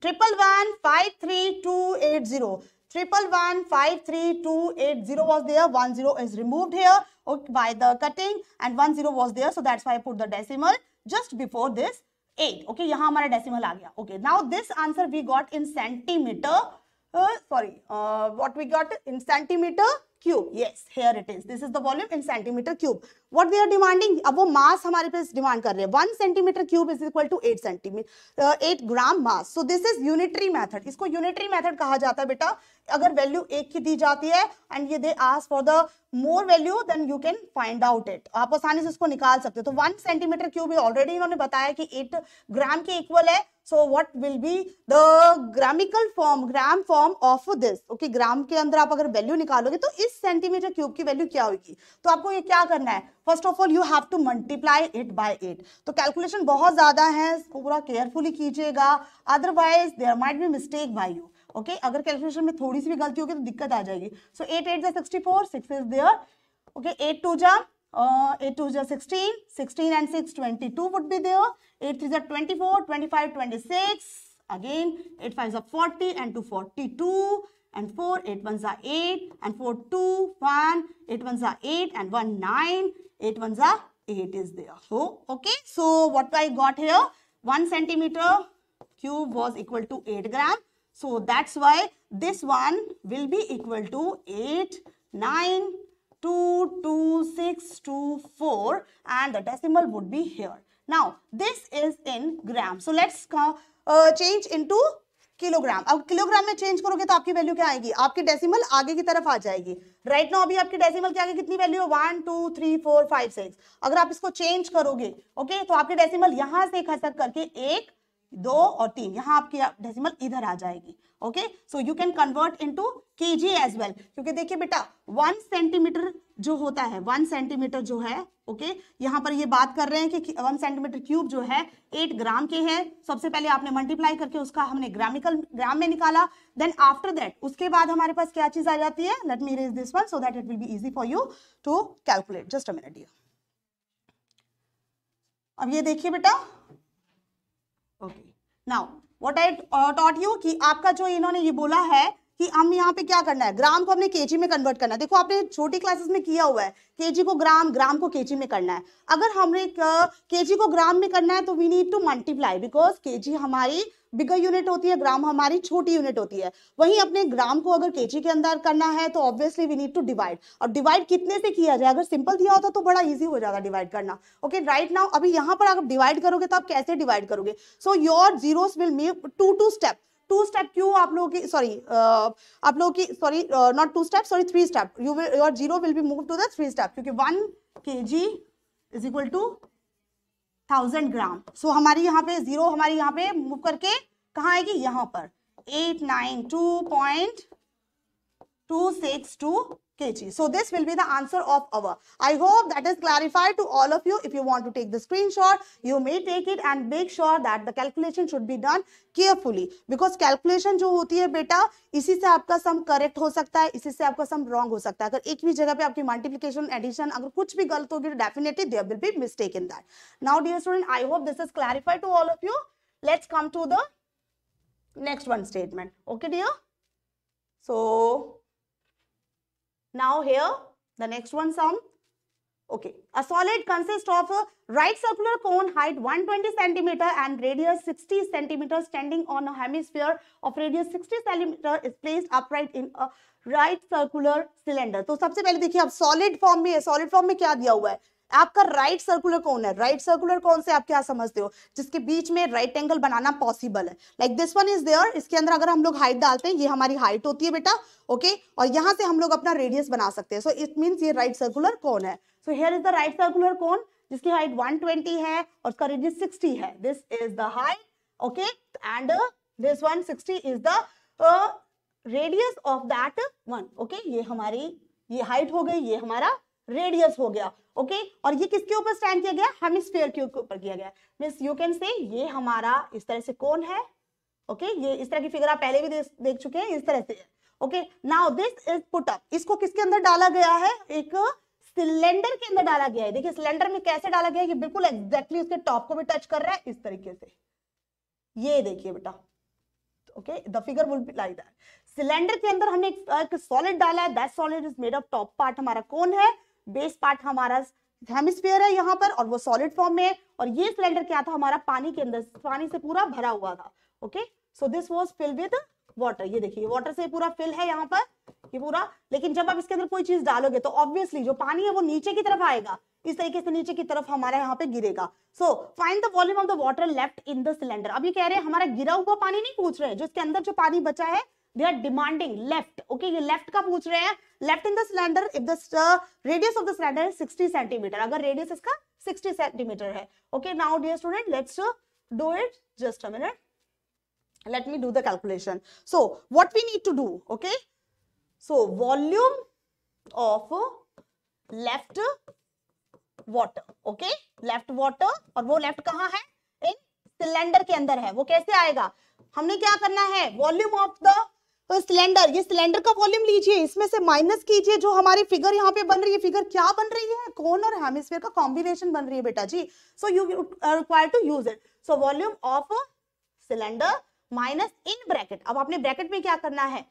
Speaker 1: triple one five three two eight zero triple one five three two eight zero was there one zero is removed here by the cutting and one zero was there so that's why I put the decimal just before this eight okay यहाँ हमारा decimal आ गया okay now this answer we got in centimeter uh, sorry uh, what we got in centimeter cube yes here it is this is the volume in centimetre cube what we are demanding अब वो mass हमारे पास demand कर रहे हैं one centimetre cube is equal to eight centimetre eight gram mass so this is unitary method इसको unitary method कहा जाता है बेटा अगर वैल्यू एक की दी जाती है एंड ये they ask for the more value then you can find out it आप आसानी से इसको निकाल सकते हो तो वन सेंटीमीटर क्यूब ऑलरेडी इन्होंने बताया कि एट ग्राम के इक्वल है so what will be the ग्रामिकल form gram form of this okay gram के अंदर आप अगर वैल्यू निकालोगे तो इस सेंटीमीटर क्यूब की वैल्यू क्या होगी तो आपको ये क्या करना है first of all you have to multiply it by eight तो कैलकुलेशन बहुत ज्यादा है पूरा केयरफुली कीजिएगा otherwise there might be mistake by you okay अगर कैलकुलेशन में थोड़ी सी भी गलती होगी तो दिक्कत आ जाएगी सो एट एट जा sixty four six is there okay eight two जा Uh, 8 2 is 16, 16 and 6, 22 would be there, 8 3 is 24, 25, 26, again 8 5 is 40 and 2 42 and 4 8 1s are 8 and 4 2 1 8 1s are 8 and 1 9 8 1s are 8 is there so okay so what i got here 1 centimeter cube was equal to 8 gram so that's why this one will be equal to 8 9 22624 and the decimal would be here. Now, this is in gram. So, let's uh, change into kilogram अब kilogram में change करोगे तो आपकी value क्या आएगी आपके decimal आगे की तरफ आ जाएगी राइट right नो अभी आपके डेसिमल के आगे कितनी वैल्यू है one two three four five six अगर आप इसको चेंज करोगे ओके okay, तो आपके डेसिमल यहां से खसक करके एक दो और तीन यहाँ आपकी डेसिमल इधर आ जाएगी okay so you can convert into kg as well क्योंकि देखिए बेटा वन सेंटीमीटर जो होता है वन सेंटीमीटर जो है ओके okay, यहाँ पर ये बात कर रहे हैं कि वन सेंटीमीटर क्यूब जो है एट ग्राम के है सबसे पहले आपने मल्टीप्लाई करके उसका हमने ग्रामिकल ग्राम में निकाला देन आफ्टर दैट उसके बाद हमारे पास क्या चीज आ जाती है let me raise this one so that it will be easy for you to calculate just a minute dear अब ये देखिए बेटा okay now what I taught you कि आपका जो इन्होंने ये बोला है कि हम यहाँ पे क्या करना है ग्राम को हमने केजी में कन्वर्ट करना है देखो आपने छोटी क्लासेस में किया हुआ है केजी को ग्राम ग्राम को केजी में करना है अगर हमने केजी को ग्राम में करना है तो we need to multiply because kg हमारी बिगर यूनिट होती है ग्राम हमारी छोटी यूनिट होती है वहीं अपने ग्राम को अगर केजी के अंदर करना है तो obviously we need to divide और डिवाइड कितने से किया जाए अगर सिंपल दिया होता तो बड़ा इजी हो जाता डिवाइड करना ओके राइट नाउ अभी यहाँ पर अगर डिवाइड करोगे तो आप कैसे डिवाइड करोगे so your zeros will make to two step two step क्यों आप लोगों की सॉरी आप लोगों की sorry not two step sorry three step you will your zero will be move to the three step क्योंकि वन के जी is equal to thousand gram सो हमारी यहाँ पे जीरो हमारी यहाँ पे मूव करके कहाँ आएगी यहाँ पर eight nine two point two six two kg. So this will be the answer of our. I hope that is clarified to all of you. If you want to take the screenshot, you may take it and make sure that the calculation should be done carefully. Because calculation jo hoti hai beta isi se aapka sum correct ho sakta hai isi se aapka sum wrong ho sakta hai agar ek bhi jagah pe aapki multiplication addition agar kuch bhi galat hogi to definitely there will be mistake in that now dear student i hope this is clarified to all of you let's come to the next one statement okay dear so now here the next one sum okay a solid consists of a right circular cone height 120 centimeter and radius 60 centimeter standing on a hemisphere of radius 60 centimeter is placed upright in a right circular cylinder तो सबसे पहले देखिए अब solid form में solid form में क्या दिया हुआ है आपका राइट सर्कुलर कौन है राइट सर्कुलर कौन से आप क्या समझते हो जिसके बीच में राइट एंगल बनाना पॉसिबल है like this one is there इसके अंदर अगर हम लोग हाइट डालते हैं ये हमारी हाइट होती है बेटा ओके okay? और यहाँ से हम लोग अपना रेडियस बना सकते हैं सो इट मीन ये राइट सर्कुलर कौन है so here is the right circular cone जिसकी हाइट 120 है और उसका रेडियस सिक्सटी है this is the height okay and this one sixty is the radius of that one okay ये हमारी ये हाइट हो गई ये हमारा रेडियस हो गया ओके okay? और ये किसके ऊपर स्टैंड किया गया हेमिस्फेयर के ऊपर किया गया मीन्स यू कैन से ये हमारा इस तरह से कौन है ओके okay? ये इस तरह की फिगर आप पहले भी दे, देख चुके हैं इस तरह से okay now this is put up इसको किसके अंदर डाला गया है एक सिलेंडर के अंदर डाला गया है देखिए सिलेंडर में कैसे डाला गया है ये बिल्कुल एग्जैक्टली उसके टॉप को भी टच कर रहा है इस तरीके से ये देखिए बेटा okay the figure will be like that cylinder के अंदर हमने एक सॉलिड डाला है that solid is made of top part हमारा कौन है बेस पार्ट हमारा हेमिस्फेयर है यहाँ पर और वो सॉलिड फॉर्म में है और ये सिलेंडर क्या था हमारा पानी के अंदर पानी से पूरा भरा हुआ था okay so this was fill with water ये देखिए वाटर से पूरा फिल है यहाँ पर ये पूरा लेकिन जब आप इसके अंदर कोई चीज डालोगे तो ऑब्वियसली जो पानी है वो नीचे की तरफ आएगा इस तरीके से नीचे की तरफ हमारा यहाँ पे गिरेगा so find the volume of the water left in the cylinder अब ये कह रहे हैं हमारा गिरा हुआ पानी नहीं पूछ रहे जो इसके अंदर जो पानी बचा है they are demanding left okay ये लेफ्ट का पूछ रहे हैं left in the cylinder if the radius of the cylinder is 60 centimetre अगर रेडियस इसका 60 सेंटीमीटर है okay now dear student let's do it just a minute let me do the calculation so what we need to do okay so volume of uh, left water okay left water और वो left कहाँ है इन cylinder के अंदर है वो कैसे आएगा हमने क्या करना है वॉल्यूम ऑफ द तो सिलेंडर ये सिलेंडर का वॉल्यूम लीजिए इसमें से माइनस कीजिए जो हमारी फिगर यहाँ पे बन रही है फिगर क्या बन रही है कोन और हेमिस्फेयर का कॉम्बिनेशन बन रही है बेटा जी so you require to use it so volume of cylinder minus in bracket अब आपने ब्रैकेट में क्या करना है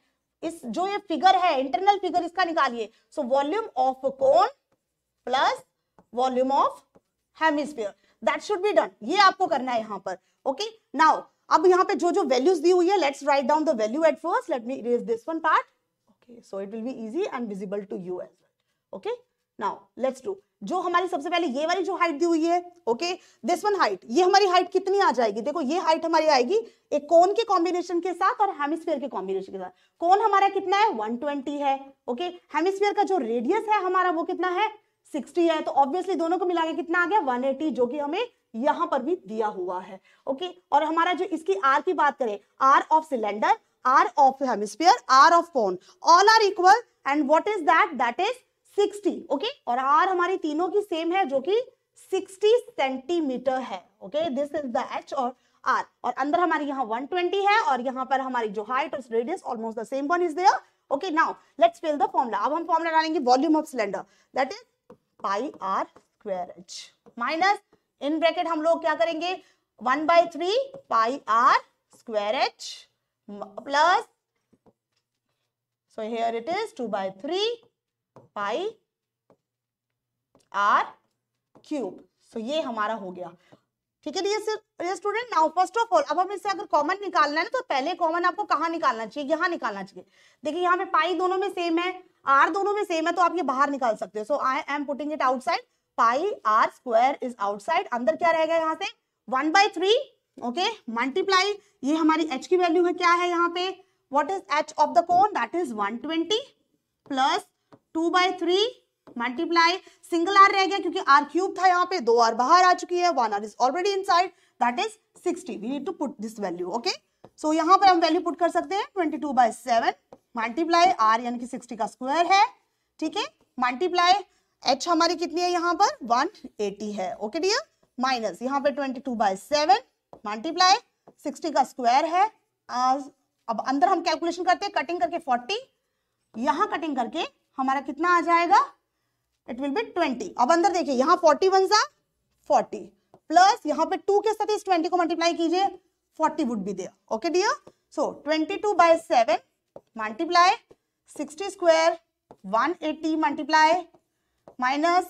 Speaker 1: इस जो ये फिगर है इंटरनल फिगर इसका निकालिए so volume of cone plus volume of hemisphere that should be done ये आपको करना है यहाँ पर ओके नाउ अब यहाँ पे जो जो वैल्यूज दी हुई है let's write down the value at first let me erase this one part okay so it will be easy and visible to you as well okay now let's do जो हमारी सबसे पहले ये वाली जो हाइट दी हुई है ओके दिस वन हाइट ये हमारी हाइट कितनी आ जाएगी देखो ये हाइट हमारी आएगी एक कोन के कॉम्बिनेशन के साथ और हेमिस्फीयर के कॉम्बिनेशन के साथ कोन हमारा कितना है 120 है ओके हेमिस्फीयर का जो रेडियस है हमारा वो कितना है 60 है तो ऑब्वियसली दोनों को मिला के कितना आ गया 180 जो कि हमें यहां पर भी दिया हुआ है ओके और हमारा जो इसकी आर की बात करें R of cylinder R of hemisphere R of cone all are equal and what is that that is 60 okay और आर हमारी तीनों की सेम है जो कि 60 सेंटीमीटर है okay this is the H और आर और अंदर हमारी यहाँ 120 है और यहाँ पर हमारी जो हाइट और radius almost the same one is there okay now let's fill the formula अब हम फॉर्मूला डालेंगे volume of cylinder that is pi are square H minus in bracket हम लोग क्या करेंगे one by three pi R square H plus so here it is two by three pi R cube so ये हमारा हो गया ठीक है ये student now first of all अब हम इससे अगर कॉमन निकालना है ना तो पहले कॉमन आपको कहाँ निकालना चाहिए यहाँ निकालना चाहिए देखिए यहाँ पे पाई दोनों में सेम है आर दोनों में सेम है तो आप ये बाहर निकाल सकते हो so I am putting it outside pi are square is outside अंदर क्या रहेगा यहाँ से one by three okay multiply ये हमारी एच की वैल्यू है क्या है यहाँ पे what is H of the cone that is one twenty plus two by three multiply single R रह गया क्योंकि आर क्यूब था यहाँ पे दो आर बाहर आ चुकी है one R is already inside that is sixty we need to put this value okay so यहाँ पर हम वैल्यू पुट कर सकते हैं twenty two by seven multiply R यानी कि सिक्सटी का स्क्वायर है ठीक है मल्टीप्लाई एच हमारी कितनी है यहाँ पर 180 है ओके डियर माइनस यहाँ पे 22 two by seven multiply sixty का स्क्वायर है आज uh, अब अंदर हम कैलकुलेशन करते हैं कटिंग करके 40 यहाँ कटिंग करके हमारा कितना आ जाएगा इट विल बी 20 अब अंदर देखिए यहाँ 40 वन सा फोर्टी प्लस यहाँ पे 2 के साथ इस 20 को मल्टीप्लाई कीजिए 40 would be there okay dear so twenty two by seven multiply sixty square 180 multiply minus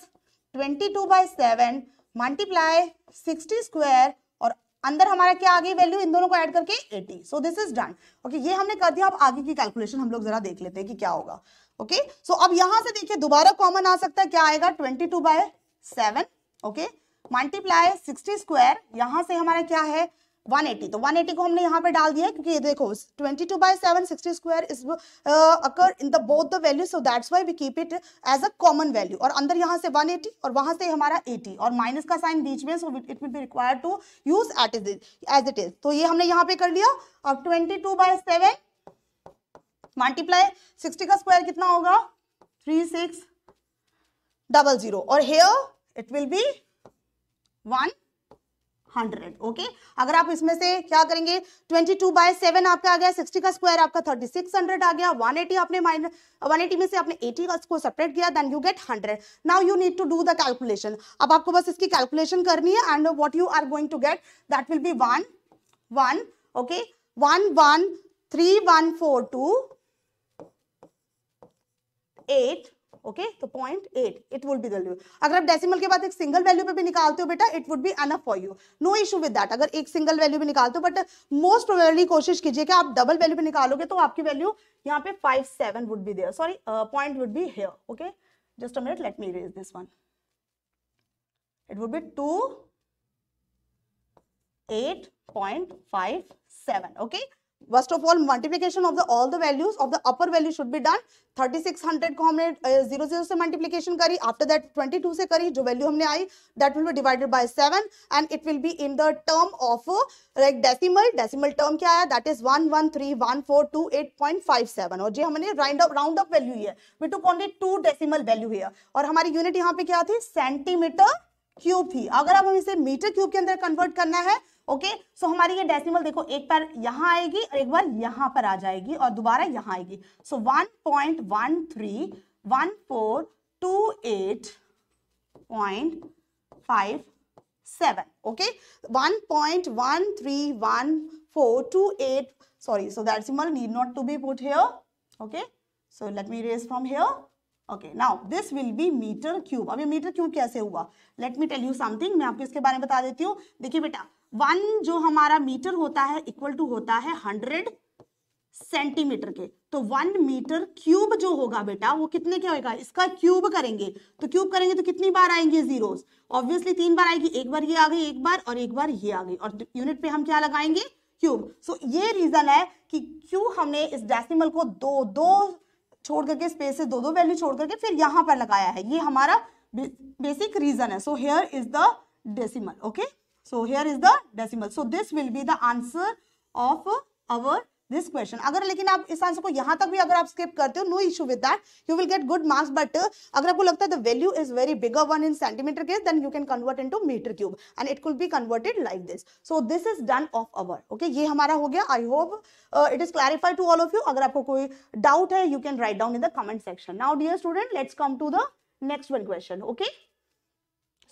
Speaker 1: twenty two by seven multiply sixty square और अंदर हमारा क्या आगे वैल्यू इन दोनों को ऐड करके eighty so this is done okay ये हमने कर दिया अब आगे की कैलकुलेशन हम लोग जरा देख लेते हैं कि क्या होगा ओके okay? सो so, अब यहां से देखिए दोबारा कॉमन आ सकता है क्या आएगा twenty two by seven okay multiply sixty square यहां से हमारा क्या है 180 तो 180 को हमने यहाँ पे डाल दिया क्योंकि ये देखो 22 by 7 60 square occur in the we keep it as a common value और अंदर यहाँ से 180 और वहां से हमारा 80 और माइनस का साइन बीच में so it will be required to use eight is as it is तो ये हमने यहाँ पे कर लिया अब twenty two by seven multiply sixty का स्क्वायर कितना होगा थ्री सिक्स डबल जीरो और here it will be one hundred okay अगर आप इसमें से क्या करेंगे ट्वेंटी टू बाय सेवन आपका आ गया सिक्सटी का स्क्वायर आपका थर्टी सिक्स हंड्रेड आ गया वन एटी आपने माइनस वन एटी में से आपने एटी का स्कोर सेपरेट किया then you get hundred now you need to do the calculation अब आपको बस इसकी कैलकुलेशन करनी है and what you are going to get that will be one one okay one one three one four two eight okay तो point eight it would be the value अगर आप decimal के बाद एक सिंगल वैल्यू पे भी निकालते हो बेटा it would be enough for you no issue with that अगर एक सिंगल वैल्यू भी निकालते हो बट मोस्ट प्रोबेबली कोशिश कीजिए कि आप डबल वैल्यू पे निकालोगे तो आपकी वैल्यू यहाँ पे five seven would be there sorry point would be here okay just at let me raise this one it would be two eight point five seven okay first of all multiplication of the all the values of the upper value should be done 3600 को हमने zero zero से multiplication करी after that 22 से करी जो value हमने आई that will be divided by 7 and it will be in the term of like decimal decimal term क्या आया दैट इज 113142.57 और जी हमने round up round up value है we took only two decimal value है और हमारी यूनिट यहाँ पे क्या थी सेंटीमीटर क्यूब थी अगर आप हम इसे मीटर क्यूब के अंदर कन्वर्ट करना है ओके सो हमारी ये डेसिमल देखो एक बार यहां आएगी और एक बार यहां पर आ जाएगी और दोबारा यहां आएगी so one point one three one four two eight point five seven okay one point one three one four two eight sorry so the decimal need not to be put here okay so let me erase from here okay now this will be meter cube अब ये metre cube कैसे हुआ let me tell you something मैं आपको इसके बारे में बता देती हूँ देखिए बेटा वन जो हमारा मीटर होता है इक्वल टू होता है हंड्रेड सेंटीमीटर के तो वन मीटर क्यूब जो होगा बेटा वो कितने के होगा इसका क्यूब करेंगे तो क्यूब करेंगे तो कितनी बार आएंगे जीरोस ऑब्वियसली तीन बार आएगी एक बार ये आ गई एक बार और एक बार ये आ गई और यूनिट पे हम क्या लगाएंगे क्यूब सो so, ये रीजन है कि क्यों हमने इस डेसिमल को दो दो छोड़ करके स्पेस से दो दो वैल्यू छोड़ करके फिर यहां पर लगाया है ये हमारा बेसिक रीजन है so here is the decimal okay so here is the decimal so this will be the answer of our this question अगर लेकिन आप इस आंसर को यहां तक भी अगर आप स्किप करते हो no issue with that you will get good marks but अगर आपको लगता है the value is very bigger one in centimetre case then you can convert into metre cube and it could be converted like this so this is done of our okay ये हमारा हो गया I hope it is clarified to all of you अगर आपको कोई doubt है you can write down in the comment section now dear student let's come to the next one question okay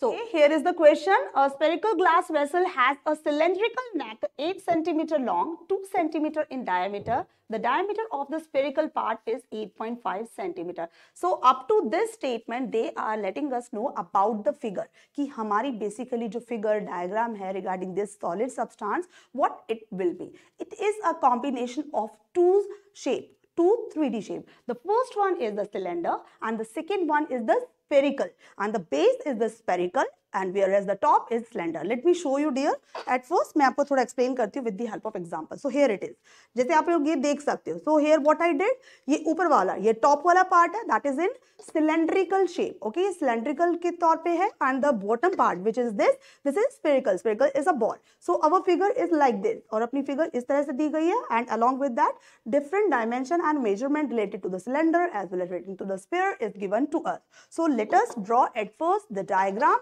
Speaker 1: So here is the question. A spherical glass vessel has a cylindrical neck 8 centimeter long, 2 centimeter in diameter. The diameter of the spherical part is 8.5 centimeter. So up to this statement, they are letting us know about the figure. कि hamari basically जो figure diagram here regarding this solid substance, what it will be. It is a combination of two shape, two 3D shape. The first one is the cylinder and the second one is the spherical and the base is the spherical and whereas the top is slender. Let me show you dear. At first main aapko thoda explain karti hu with the help of example. So here it is. jaise aap log ye dekh sakte ho So here what I did. ye upar wala ye top wala part hai that is in cylindrical shape. Okay cylindrical ke taur pe hai and the bottom part which is this. This is spherical. Spherical is a ball. So our figure is like this. aur apni figure is tarah se di gayi hai and along with that different dimension and measurement related to the cylinder as well as related to the sphere is given to us. So let us draw at first the diagram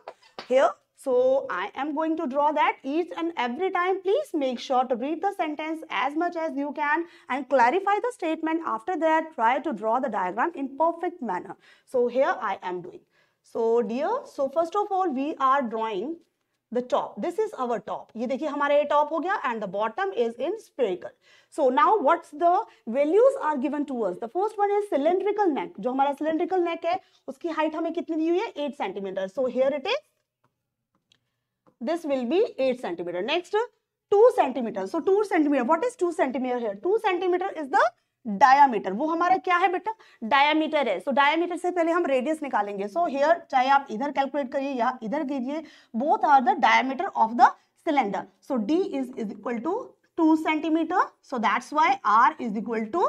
Speaker 1: here. So I am going to draw that each and every time. Please make sure to read the sentence as much as you can and clarify the statement. After that, try to draw the diagram in perfect manner. So here I am doing. So dear, so first of all, we are drawing the top this is our top ये देखिए हमारा ये top हो गया and the bottom is in spherical so now what's the values are given to us the first one is cylindrical neck जो हमारा cylindrical neck है उसकी हाइट हमें कितनी दी हुई है eight centimetre so here it is this will be eight centimetre next two centimetre so two centimetre what is two centimetre two centimetre is the diameter वो हमारा क्या है बेटा डायामीटर है सो so, डायामीटर से पहले हम रेडियस निकालेंगे सो हेयर चाहे आप इधर कैलकुलेट करिए या इधर कीजिए both are the diameter of the cylinder so D is is equal to two centimetre so that's why R is equal to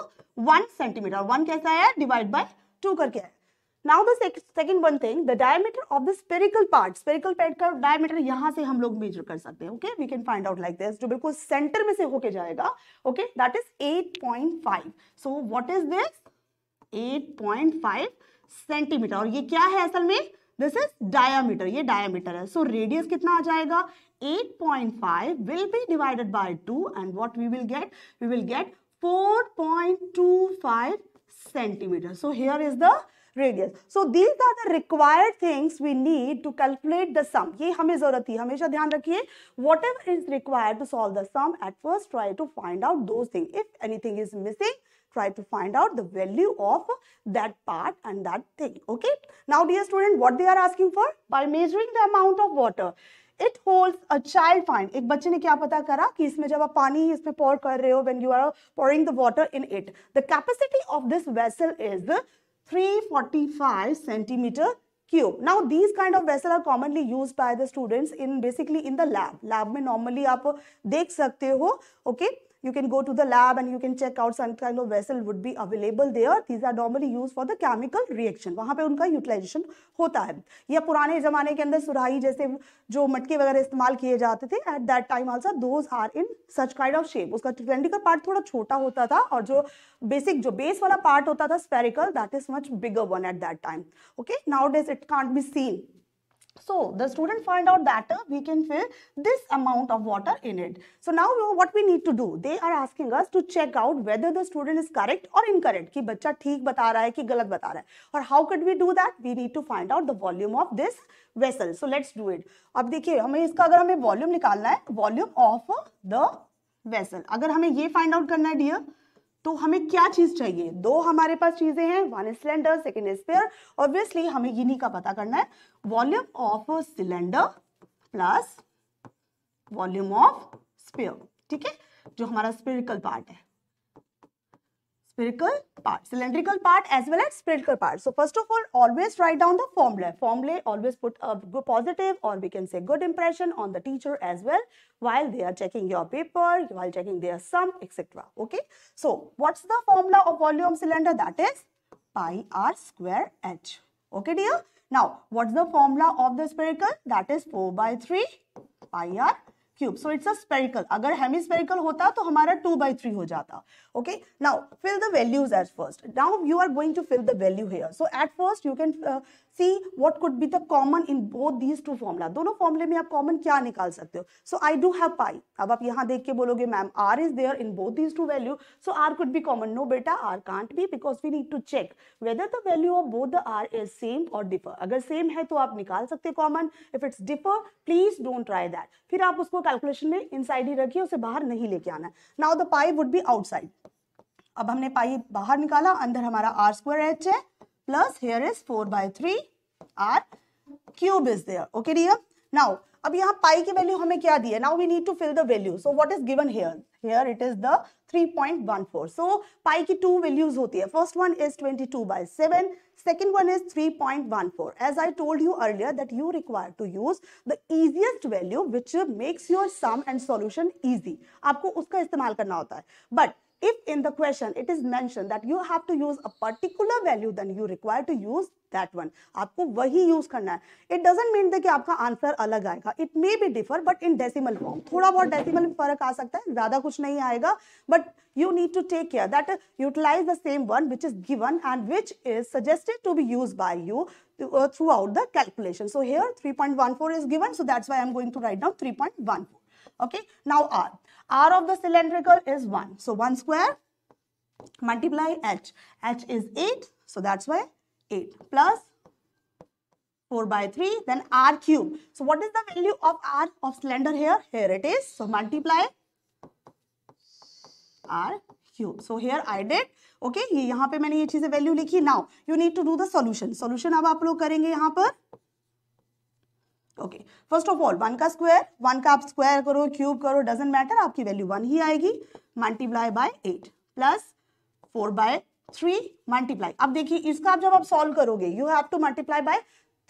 Speaker 1: one centimetre one कैसा है डिवाइड बाई टू करके है now the second one thing the diameter of the spherical part spherical part का diameter यहां से हम लोग measure कर सकते हैं okay we can find out like this जो बिल्कुल सेंटर में से होके जाएगा okay that is 8.5 so what is this 8.5 centimetre और ये क्या है असल में दिस इज डायामीटर ये डायामीटर है सो so, रेडियस कितना आ जाएगा 8.5 will be divided by 2 and what we will get we will get 4.25 centimetre so here is the radius so these are the required things we need to calculate the sum ये हमें जरूरत थी हमेशा ध्यान रखिए whatever is required to solve the sum at first try to find out those thing if anything is missing try to find out the value of that part and that thing okay now dear student what they are asking for by measuring the amount of water it holds a child find ek बच्चे ne kya pata kara ki isme jab aap pani isme pour kar rahe ho when you are pouring the water in it the capacity of this vessel is 345 centimeter cube. Now these kind of vessel are commonly used by the students in basically in the lab. Lab में normally आप देख सकते हो okay? you can go to the lab and you can check out some kind of vessel would be available there these are normally used for the chemical reaction वहाँ पे उनका utilization होता है या पुराने ज़माने के अंदर सुराही जैसे जो मटके वगैरह इस्तेमाल किए जाते थे at that time also those are in such kind of shape उसका ट्रिलेंडिकल पार्ट थोड़ा छोटा होता था और जो बेसिक जो बेस वाला पार्ट होता था spherical that is much bigger one at that time okay nowadays it can't be seen So the student find out that uh, we can fill this amount of water in it. So now what we need to do? They are asking us to check out whether the student is correct or incorrect. ki bachcha theek bata raha hai ki galat bata raha hai और how could we do that? We need to find out the volume of this vessel. So let's do it. ab dekhiye hame iska agar hame volume nikalna hai volume of the vessel. agar hame ye find out karna hai dear, तो हमें क्या चीज चाहिए दो हमारे पास चीजें हैं one is cylinder second is sphere obviously हमें इन्हीं का पता करना है volume of cylinder plus volume of sphere ठीक है जो हमारा स्पेरिकल पार्ट है spherical part, cylindrical part as well as spherical part. So first of all, always write down the formula. Formula always put a good positive or we can say good impression on the teacher as well while they are checking your paper, while checking their sum, etc. Okay. So what's the formula of volume cylinder? That is pi r square h. Okay dear. Now what's the formula of the spherical? That is 4 by 3 pi r cube so it's a spherical अगर spherical होता तो हमारा two by three हो जाता okay now fill the values at first now you are going to fill the value here so at first you can see what could be the common in both these two formula दोनों फॉर्मुले में आप common क्या निकाल सकते हो so I do have pi अब आप यहाँ देख के बोलोगे ma'am R is there in both these two value so R could be common no बेटा R can't be because we need to check whether the value of both the R is same और differ अगर same है तो आप निकाल सकते common if it's differ please don't try that फिर आप उसको कैलकुलेशन में साइड ही रखिए उसे बाहर नहीं लेके आना now the pi would be outside अब हमने पाई बाहर निकाला अंदर हमारा आर स्क्वायर एच है plus here is four by three are cube is there. Okay dear? Now, अब यहाँ पाई की वैल्यू हमें क्या दी है now we need to fill the value so what is given here here it is the 3.14 so pi की two values होती है first one is 22 by 7 second one is 3.14 as I told you earlier that you require to use the easiest value which makes your sum and solution easy आपको उसका इस्तेमाल करना होता है but if in the question it is mentioned that you have to use a particular value then you require to use that one आपको वही use करना है it doesn't mean that कि आपका answer अलग आएगा it may be differ but in decimal form थोड़ा बहुत decimal में फर्क आ सकता है ज़्यादा कुछ नहीं आएगा but you need to take care that utilize the same one which is given and which is suggested to be used by you uh, throughout the calculation so here 3.14 is given so that's why I'm going to write down 3.14 okay now R R of the cylindrical is 1. So 1 square multiply H. H is 8. So that's why 8 plus 4 by 3 then r cube. So what is the value of r of cylinder here? Here it is. So multiply r cube. So here I did. Okay Okay, ये यहाँ पे मैंने ये चीजें value लिखी. Now you need to do the solution solution अब आप लोग करेंगे यहाँ पर okay first of all one का स्क्वायर वन का आप स्क्वायर करो क्यूब करो डजेंट मैटर आपकी वैल्यू वन ही आएगी multiply by eight plus four by three multiply अब देखिए इसका आप जब आप सॉल्व करोगे you have to multiply by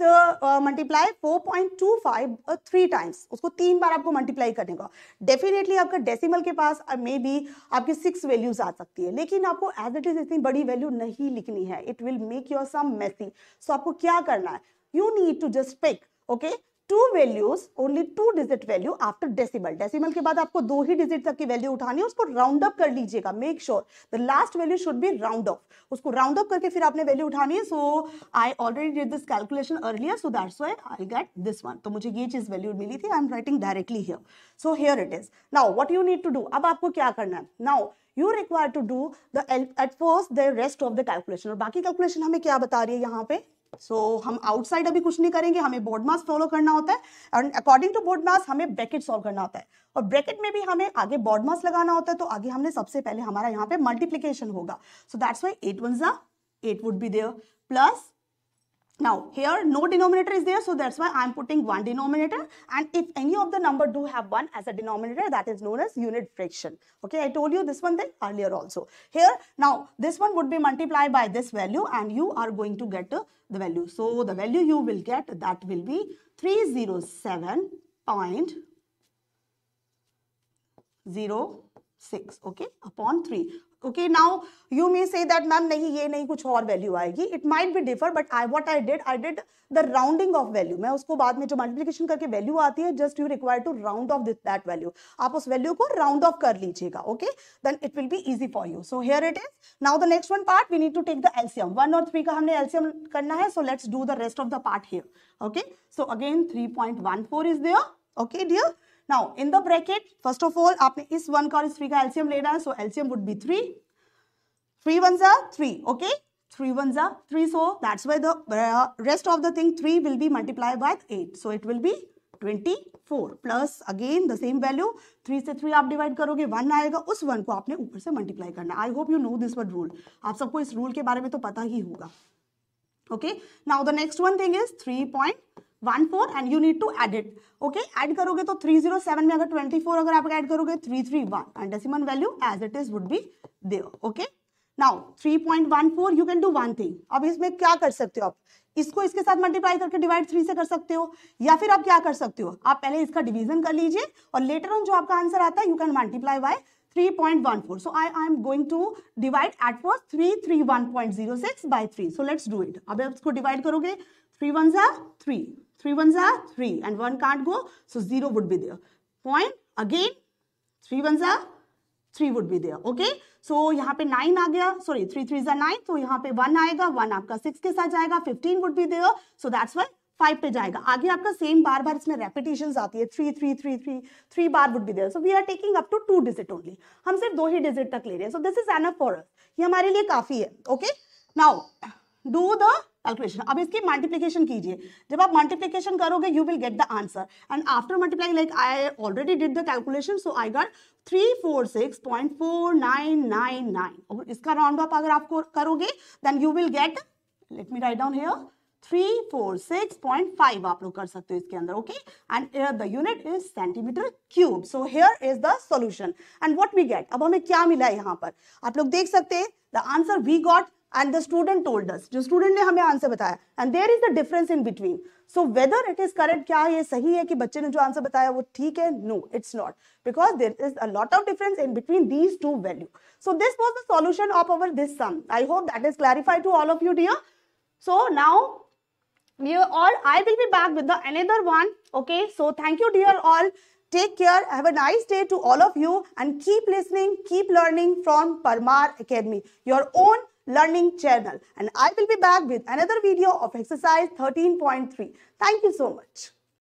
Speaker 1: multiply four point two five three times उसको तीन बार आपको मल्टीप्लाई करने का डेफिनेटली आपका डेसिमल के पास मे uh, बी आपकी सिक्स वैल्यूज आ सकती है लेकिन आपको एज इट इज इतनी बड़ी वैल्यू नहीं लिखनी है it will make your sum messy so आपको क्या करना है you need to just pick okay okay? Two values only two digit value after decimal decimal के बाद आपको दो ही डिजिट तक की वैल्यू उठानी है उसको राउंड अप कर लीजिएगा make sure the last value should be round off उसको राउंड अप करके फिर आपने वैल्यू उठानी है so I already did this calculation earlier so that's why I get this one तो मुझे ये चीज वैल्यू मिली थी I am writing directly here so here it is now what you need to do अब आपको क्या करना है now you require to do the eight first the rest of the calculation और बाकी कैलकुलेशन हमें क्या बता रही है यहाँ पे सो so, हम आउटसाइड अभी कुछ नहीं करेंगे हमें बोर्ड मास फॉलो करना होता है and according to BODMAS हमें ब्रैकेट सॉल्व करना होता है और ब्रैकेट में भी हमें आगे बोर्ड मास लगाना होता है तो आगे हमने सबसे पहले हमारा यहाँ पे मल्टीप्लीकेशन होगा so that's why eight one ज़ा eight would be there plus Now here no denominator is there so that's why I'm putting one denominator and if any of the number do have one as a denominator that is known as unit fraction. Okay I told you this one thing earlier also. Here now this one would be multiplied by this value and you are going to get uh, the value. So the value you will get that will be 307.06 okay upon 3 okay now you may say that ma'am नहीं ये नहीं कुछ और value आएगी it might भी differ but I what I did I did the rounding off value मैं उसको बाद में जो मल्टीप्लीकेशन करके वैल्यू आती है just you require to round off that value आप उस वैल्यू को राउंड ऑफ कर लीजिएगा okay then it will be easy for you so here it is now the next one part we need to take the LCM one और three का हमने LCM करना है so let's do the rest of the part here okay so again three point one four is there okay dear now in the bracket first of all आपने इस one का और इस थ्री का एल्सियम लेना है so LCM would be three three one जा three okay three one जा three so that's why the rest of the thing three will be multiply by eight so it will be twenty four plus again the same value three से three आप divide करोगे one आएगा उस one को आपने ऊपर से multiply करना I hope you know this one rule आप सबको इस रूल के बारे में तो पता ही होगा okay now the next one thing is three point one four and you need to add it okay add करोगे तो थ्री जीरो सेवन में अगर ट्वेंटी फोर अगर आप एड करोगे three three one and decimal value as it is would be there okay now three point one four you can do one thing अब इसमें क्या कर सकते हो आप इसको इसके साथ मल्टीप्लाई करके डिवाइड थ्री से कर सकते हो या फिर आप क्या कर सकते हो आप पहले इसका डिवीजन कर लीजिए और लेटर ऑन जो आपका आंसर आता है you can multiply by 3.14 so i i am going to divide at first 331.06 by 3 so let's do it ab इसको डिवाइड करोगे 3 ones are 3 Three ones are three and one can't go. So zero would be there. Point again. Three ones are three would be there okay so यहाँ पे nine आ गया sorry three three जा nine तो यहाँ पे one आएगा one आपका सिक्स के साथ जाएगा fifteen would be there so that's why five पे जाएगा आगे आपका सेम बार बार इसमें रेपिटेशन आती है three three three three three बार would be there so we are taking up to two digit only हम सिर्फ दो ही डिजिट तक ले रहे हैं so this is enough for ये हमारे लिए काफी है okay now do the calculation अब इसकी मल्टीप्लीकेशन कीजिए जब आप मल्टीप्लीकेशन करोगे you will get the answer and after multiplying like I already did the calculation so I got three four six point four nine nine nine इसका round up अगर आपको करोगे then you will get let me write down here three four six point five आप लोग कर सकते हो इसके अंदर okay and the unit is centimetre cube so here is the solution and what we get अब हमें क्या मिला यहाँ पर आप लोग देख सकते हैं the answer we got and the student told us The student ने हमें आंसर बताया and there is the difference in between so whether it is correct kya ये सही है कि बच्चे ने जो आंसर बताया वो ठीक है no it's not because there is a lot of difference in between these two value so this was the solution of our this sum I hope that is clarified to all of you dear so now we all I will be back with the another one okay so thank you dear all Take care. Have a nice day to all of you and keep listening, keep learning from Parmar Academy, your own learning channel and I will be back with another video of exercise 13.3. Thank you so much.